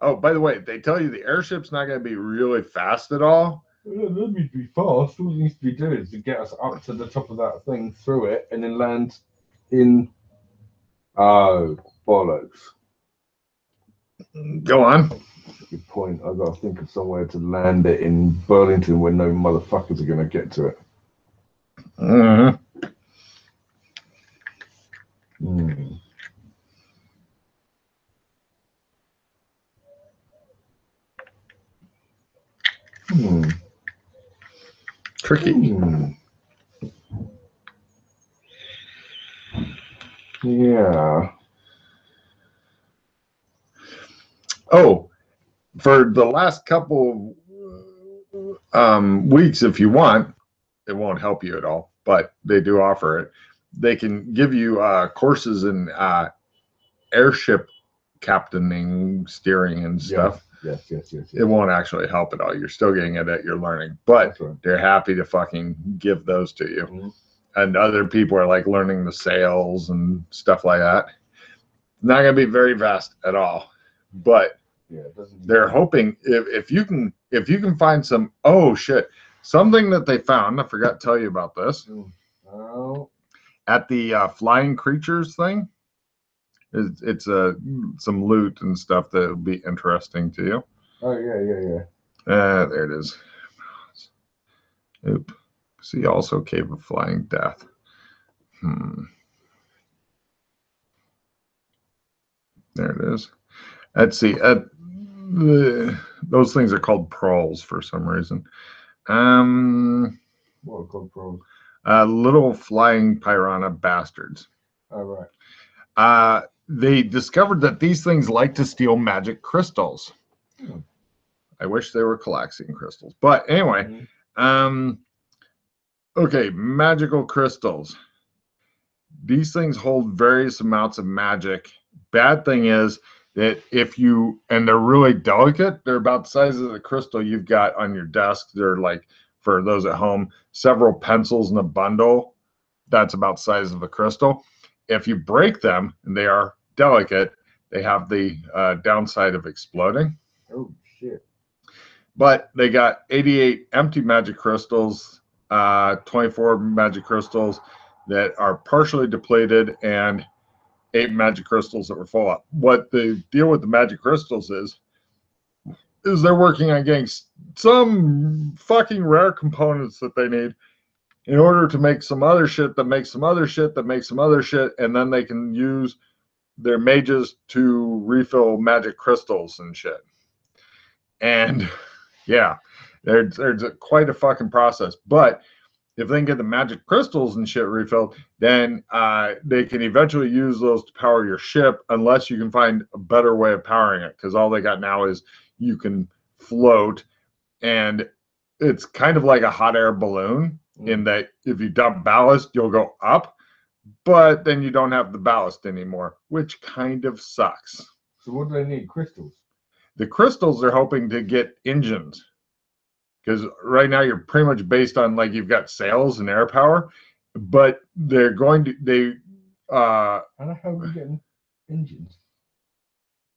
[SPEAKER 1] oh, by the way, they tell you the airship's not going to be really fast at all.
[SPEAKER 2] Well, that needs to be fast. All it needs to be doing is to get us up to the top of that thing, through it, and then land in. Oh, bollocks.
[SPEAKER 1] Go on.
[SPEAKER 2] Good point. I've got to think of somewhere to land it in Burlington where no motherfuckers are going to get to it.
[SPEAKER 1] Mhm.
[SPEAKER 2] Hmm. Hmm.
[SPEAKER 1] Tricky.
[SPEAKER 2] Hmm. Yeah.
[SPEAKER 1] Oh, for the last couple um, weeks, if you want, it won't help you at all, but they do offer it. They can give you uh, courses in uh, airship captaining, steering, and stuff.
[SPEAKER 2] Yes, yes, yes.
[SPEAKER 1] It won't actually help at all. You're still getting it at your learning, but
[SPEAKER 2] right.
[SPEAKER 1] they're happy to fucking give those to you.
[SPEAKER 2] Mhm.
[SPEAKER 1] And other people are like learning the sails and stuff like that. Not gonna be very vast at all, but
[SPEAKER 2] Yeah,
[SPEAKER 1] they're hoping if, if you can if you can find some oh shit something that they found i forgot to tell you about this
[SPEAKER 2] Oh,
[SPEAKER 1] at the uh, flying creatures thing it's, it's uh, some loot and stuff that would be interesting to you.
[SPEAKER 2] Oh yeah, yeah, yeah.
[SPEAKER 1] uh, there it is. Oop. See also cave of flying death. Hmm. There it is. Let's see uh, the, those things are called proles for some reason. Um
[SPEAKER 2] What a god pro.
[SPEAKER 1] Uh, little flying piranha bastards
[SPEAKER 2] Oh right.
[SPEAKER 1] uh, they discovered that these things like to steal magic crystals.
[SPEAKER 2] Hmm.
[SPEAKER 1] I wish they were Kalaxian crystals, but anyway,
[SPEAKER 2] Mhm.
[SPEAKER 1] um, okay, magical crystals. These things hold various amounts of magic. Bad thing is that if you and they're really delicate, they're about the size of the crystal you've got on your desk. They're like for those at home, several pencils in a bundle. That's about the size of a crystal if you break them and they are delicate, they have the uh, downside of exploding.
[SPEAKER 2] Oh shit.
[SPEAKER 1] But they got 88 empty magic crystals, uh, 24 magic crystals that are partially depleted, and eight magic crystals that were full up. What the deal with the magic crystals is, is they're working on getting some fucking rare components that they need in order to make some other shit that makes some other shit that makes some other shit, and then they can use their mages to refill magic crystals and shit. And *laughs* yeah, there's there's quite a fucking process. But if they can get the magic crystals and shit refilled, then uh, they can eventually use those to power your ship, unless you can find a better way of powering it. Because all they got now is you can float, and it's kind of like a hot air balloon in that if you dump ballast, you'll go up, but then you don't have the ballast anymore, which kind of sucks.
[SPEAKER 2] So what do they need? Crystals.
[SPEAKER 1] The crystals are hoping to get engines because right now you're pretty much based on like you've got sails and air power, but they're going to they uh
[SPEAKER 2] How the hell are we getting engines?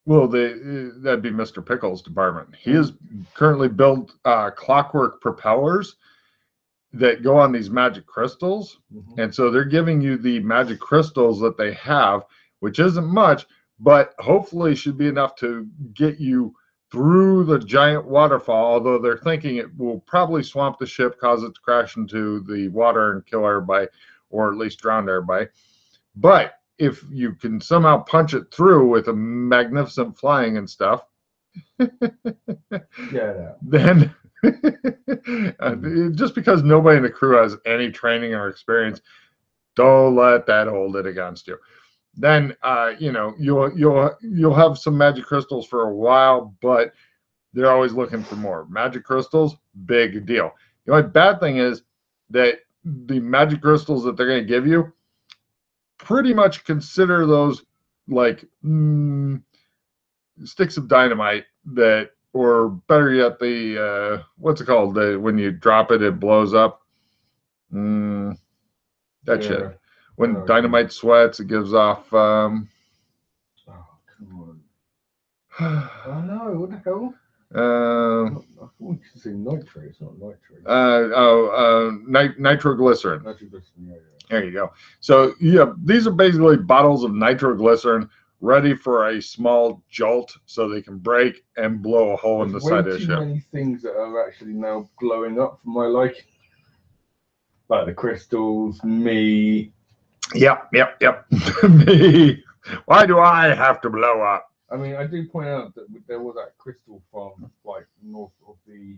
[SPEAKER 1] Well they that'd be Mr. Pickles department. He has currently built uh clockwork propellers that go on these magic crystals
[SPEAKER 2] Mhm.
[SPEAKER 1] And so they're giving you the magic crystals that they have, which isn't much, but hopefully should be enough to get you through the giant waterfall. Although they're thinking it will probably swamp the ship, cause it to crash into the water and kill everybody, or at least drown everybody. But if you can somehow punch it through with a magnificent flying and stuff,
[SPEAKER 2] Yeah, *laughs*
[SPEAKER 1] then *laughs* uh, just because nobody in the crew has any training or experience, don't let that hold it against you. Then uh, you know you'll you'll you'll have some magic crystals for a while, but they're always looking for more magic crystals. Big deal. The only bad thing is that the magic crystals that they're going to give you, pretty much consider those like mm, sticks of dynamite that or better yet, the uh, what's it called? The when you drop it, it blows up. Mm, that
[SPEAKER 2] Yeah.
[SPEAKER 1] shit. When
[SPEAKER 2] Oh,
[SPEAKER 1] dynamite sweats, it gives off. Um,
[SPEAKER 2] Oh, come on. *sighs* Oh no, what the hell?
[SPEAKER 1] uh,
[SPEAKER 2] I thought we could say nitrates, not nitrates.
[SPEAKER 1] uh, oh, uh, nit- nitroglycerin.
[SPEAKER 2] Nitroglycerin, yeah, yeah.
[SPEAKER 1] There you go. So yeah, these are basically bottles of nitroglycerin ready for a small jolt, so they can break and blow a hole in the side of the ship.
[SPEAKER 2] many things that are actually now blowing up for my liking. Like the crystals, me.
[SPEAKER 1] Yep, yep, yep. *laughs* Me. Why do I have to blow up?
[SPEAKER 2] I mean, I do point out that there was that crystal farm, like north of the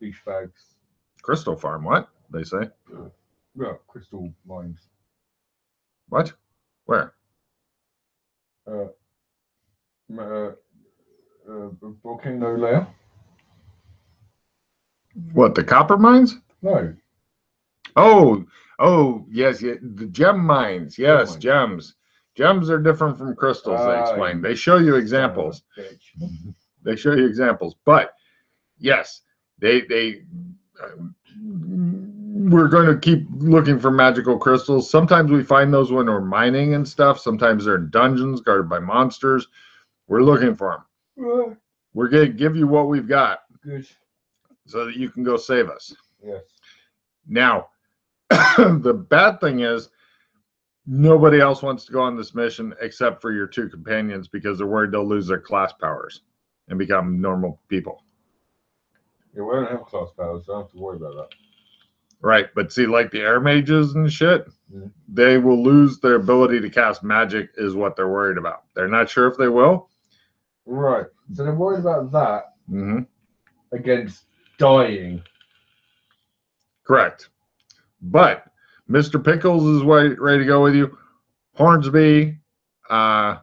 [SPEAKER 2] beach bags.
[SPEAKER 1] Crystal Farm. What they say?
[SPEAKER 2] Yeah, crystal mines.
[SPEAKER 1] What? Where?
[SPEAKER 2] Uh, uh, uh, volcano layer.
[SPEAKER 1] What? The copper mines?
[SPEAKER 2] No,
[SPEAKER 1] Oh, oh, yes, yeah, the gem mines. Yes,
[SPEAKER 2] mines.
[SPEAKER 1] gems. Gems are different from crystals. They
[SPEAKER 2] Ah,
[SPEAKER 1] explain. They show you examples.
[SPEAKER 2] son of a bitch. *laughs*
[SPEAKER 1] They show you examples. But yes, they they. uh, we're going to keep looking for magical crystals. Sometimes we find those when we're mining and stuff. Sometimes they're in dungeons guarded by monsters. We're looking for them.
[SPEAKER 2] Uh,
[SPEAKER 1] We're going to give you what we've got
[SPEAKER 2] Good.
[SPEAKER 1] so that you can go save us.
[SPEAKER 2] Yes.
[SPEAKER 1] Now, *coughs* the bad thing is nobody else wants to go on this mission except for your two companions because they're worried they'll lose their class powers and become normal people.
[SPEAKER 2] Yeah, we don't have class powers, so I don't have to worry about that.
[SPEAKER 1] Right. But see, like the air mages and shit, they will lose their ability to cast magic, is what they're worried about. They're not sure if they will.
[SPEAKER 2] Right. So they're worried about that
[SPEAKER 1] hmm
[SPEAKER 2] against dying.
[SPEAKER 1] Correct. But Mr. Pickles is wa- ready to go with you. Hornsby, uh,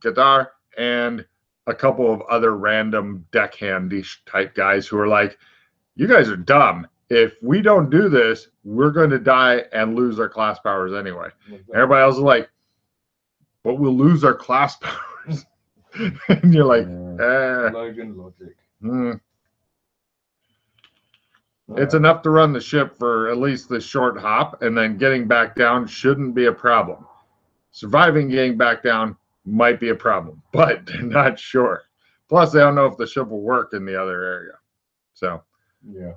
[SPEAKER 1] Gadar, and a couple of other random deckhandish type guys who are like, you guys are dumb. If we don't do this, we're going to die and lose our class powers anyway. Everybody else is like, but we'll lose our class *laughs* powers. *laughs* and you're like,
[SPEAKER 2] Yeah.
[SPEAKER 1] eh,
[SPEAKER 2] Logan logic.
[SPEAKER 1] hmm. It's enough to run the ship for at least this short hop, and then getting back down shouldn't be a problem. Surviving getting back down might be a problem, *laughs* but they're not sure. Plus, they don't know if the ship will work in the other area. So
[SPEAKER 2] yeah.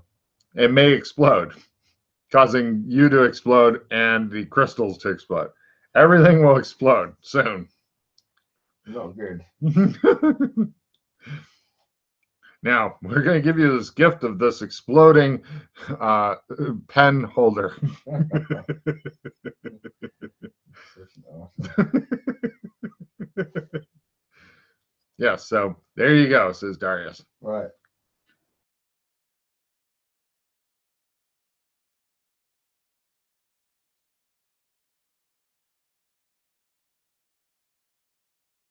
[SPEAKER 1] It may explode, causing you to explode and the crystals to explode. Everything will explode soon.
[SPEAKER 2] Not good. *laughs*
[SPEAKER 1] now, we're going to give you this gift of this exploding uh, pen holder.
[SPEAKER 2] Such an arsehole.
[SPEAKER 1] Yes. So there you go, says Darius.
[SPEAKER 2] Right.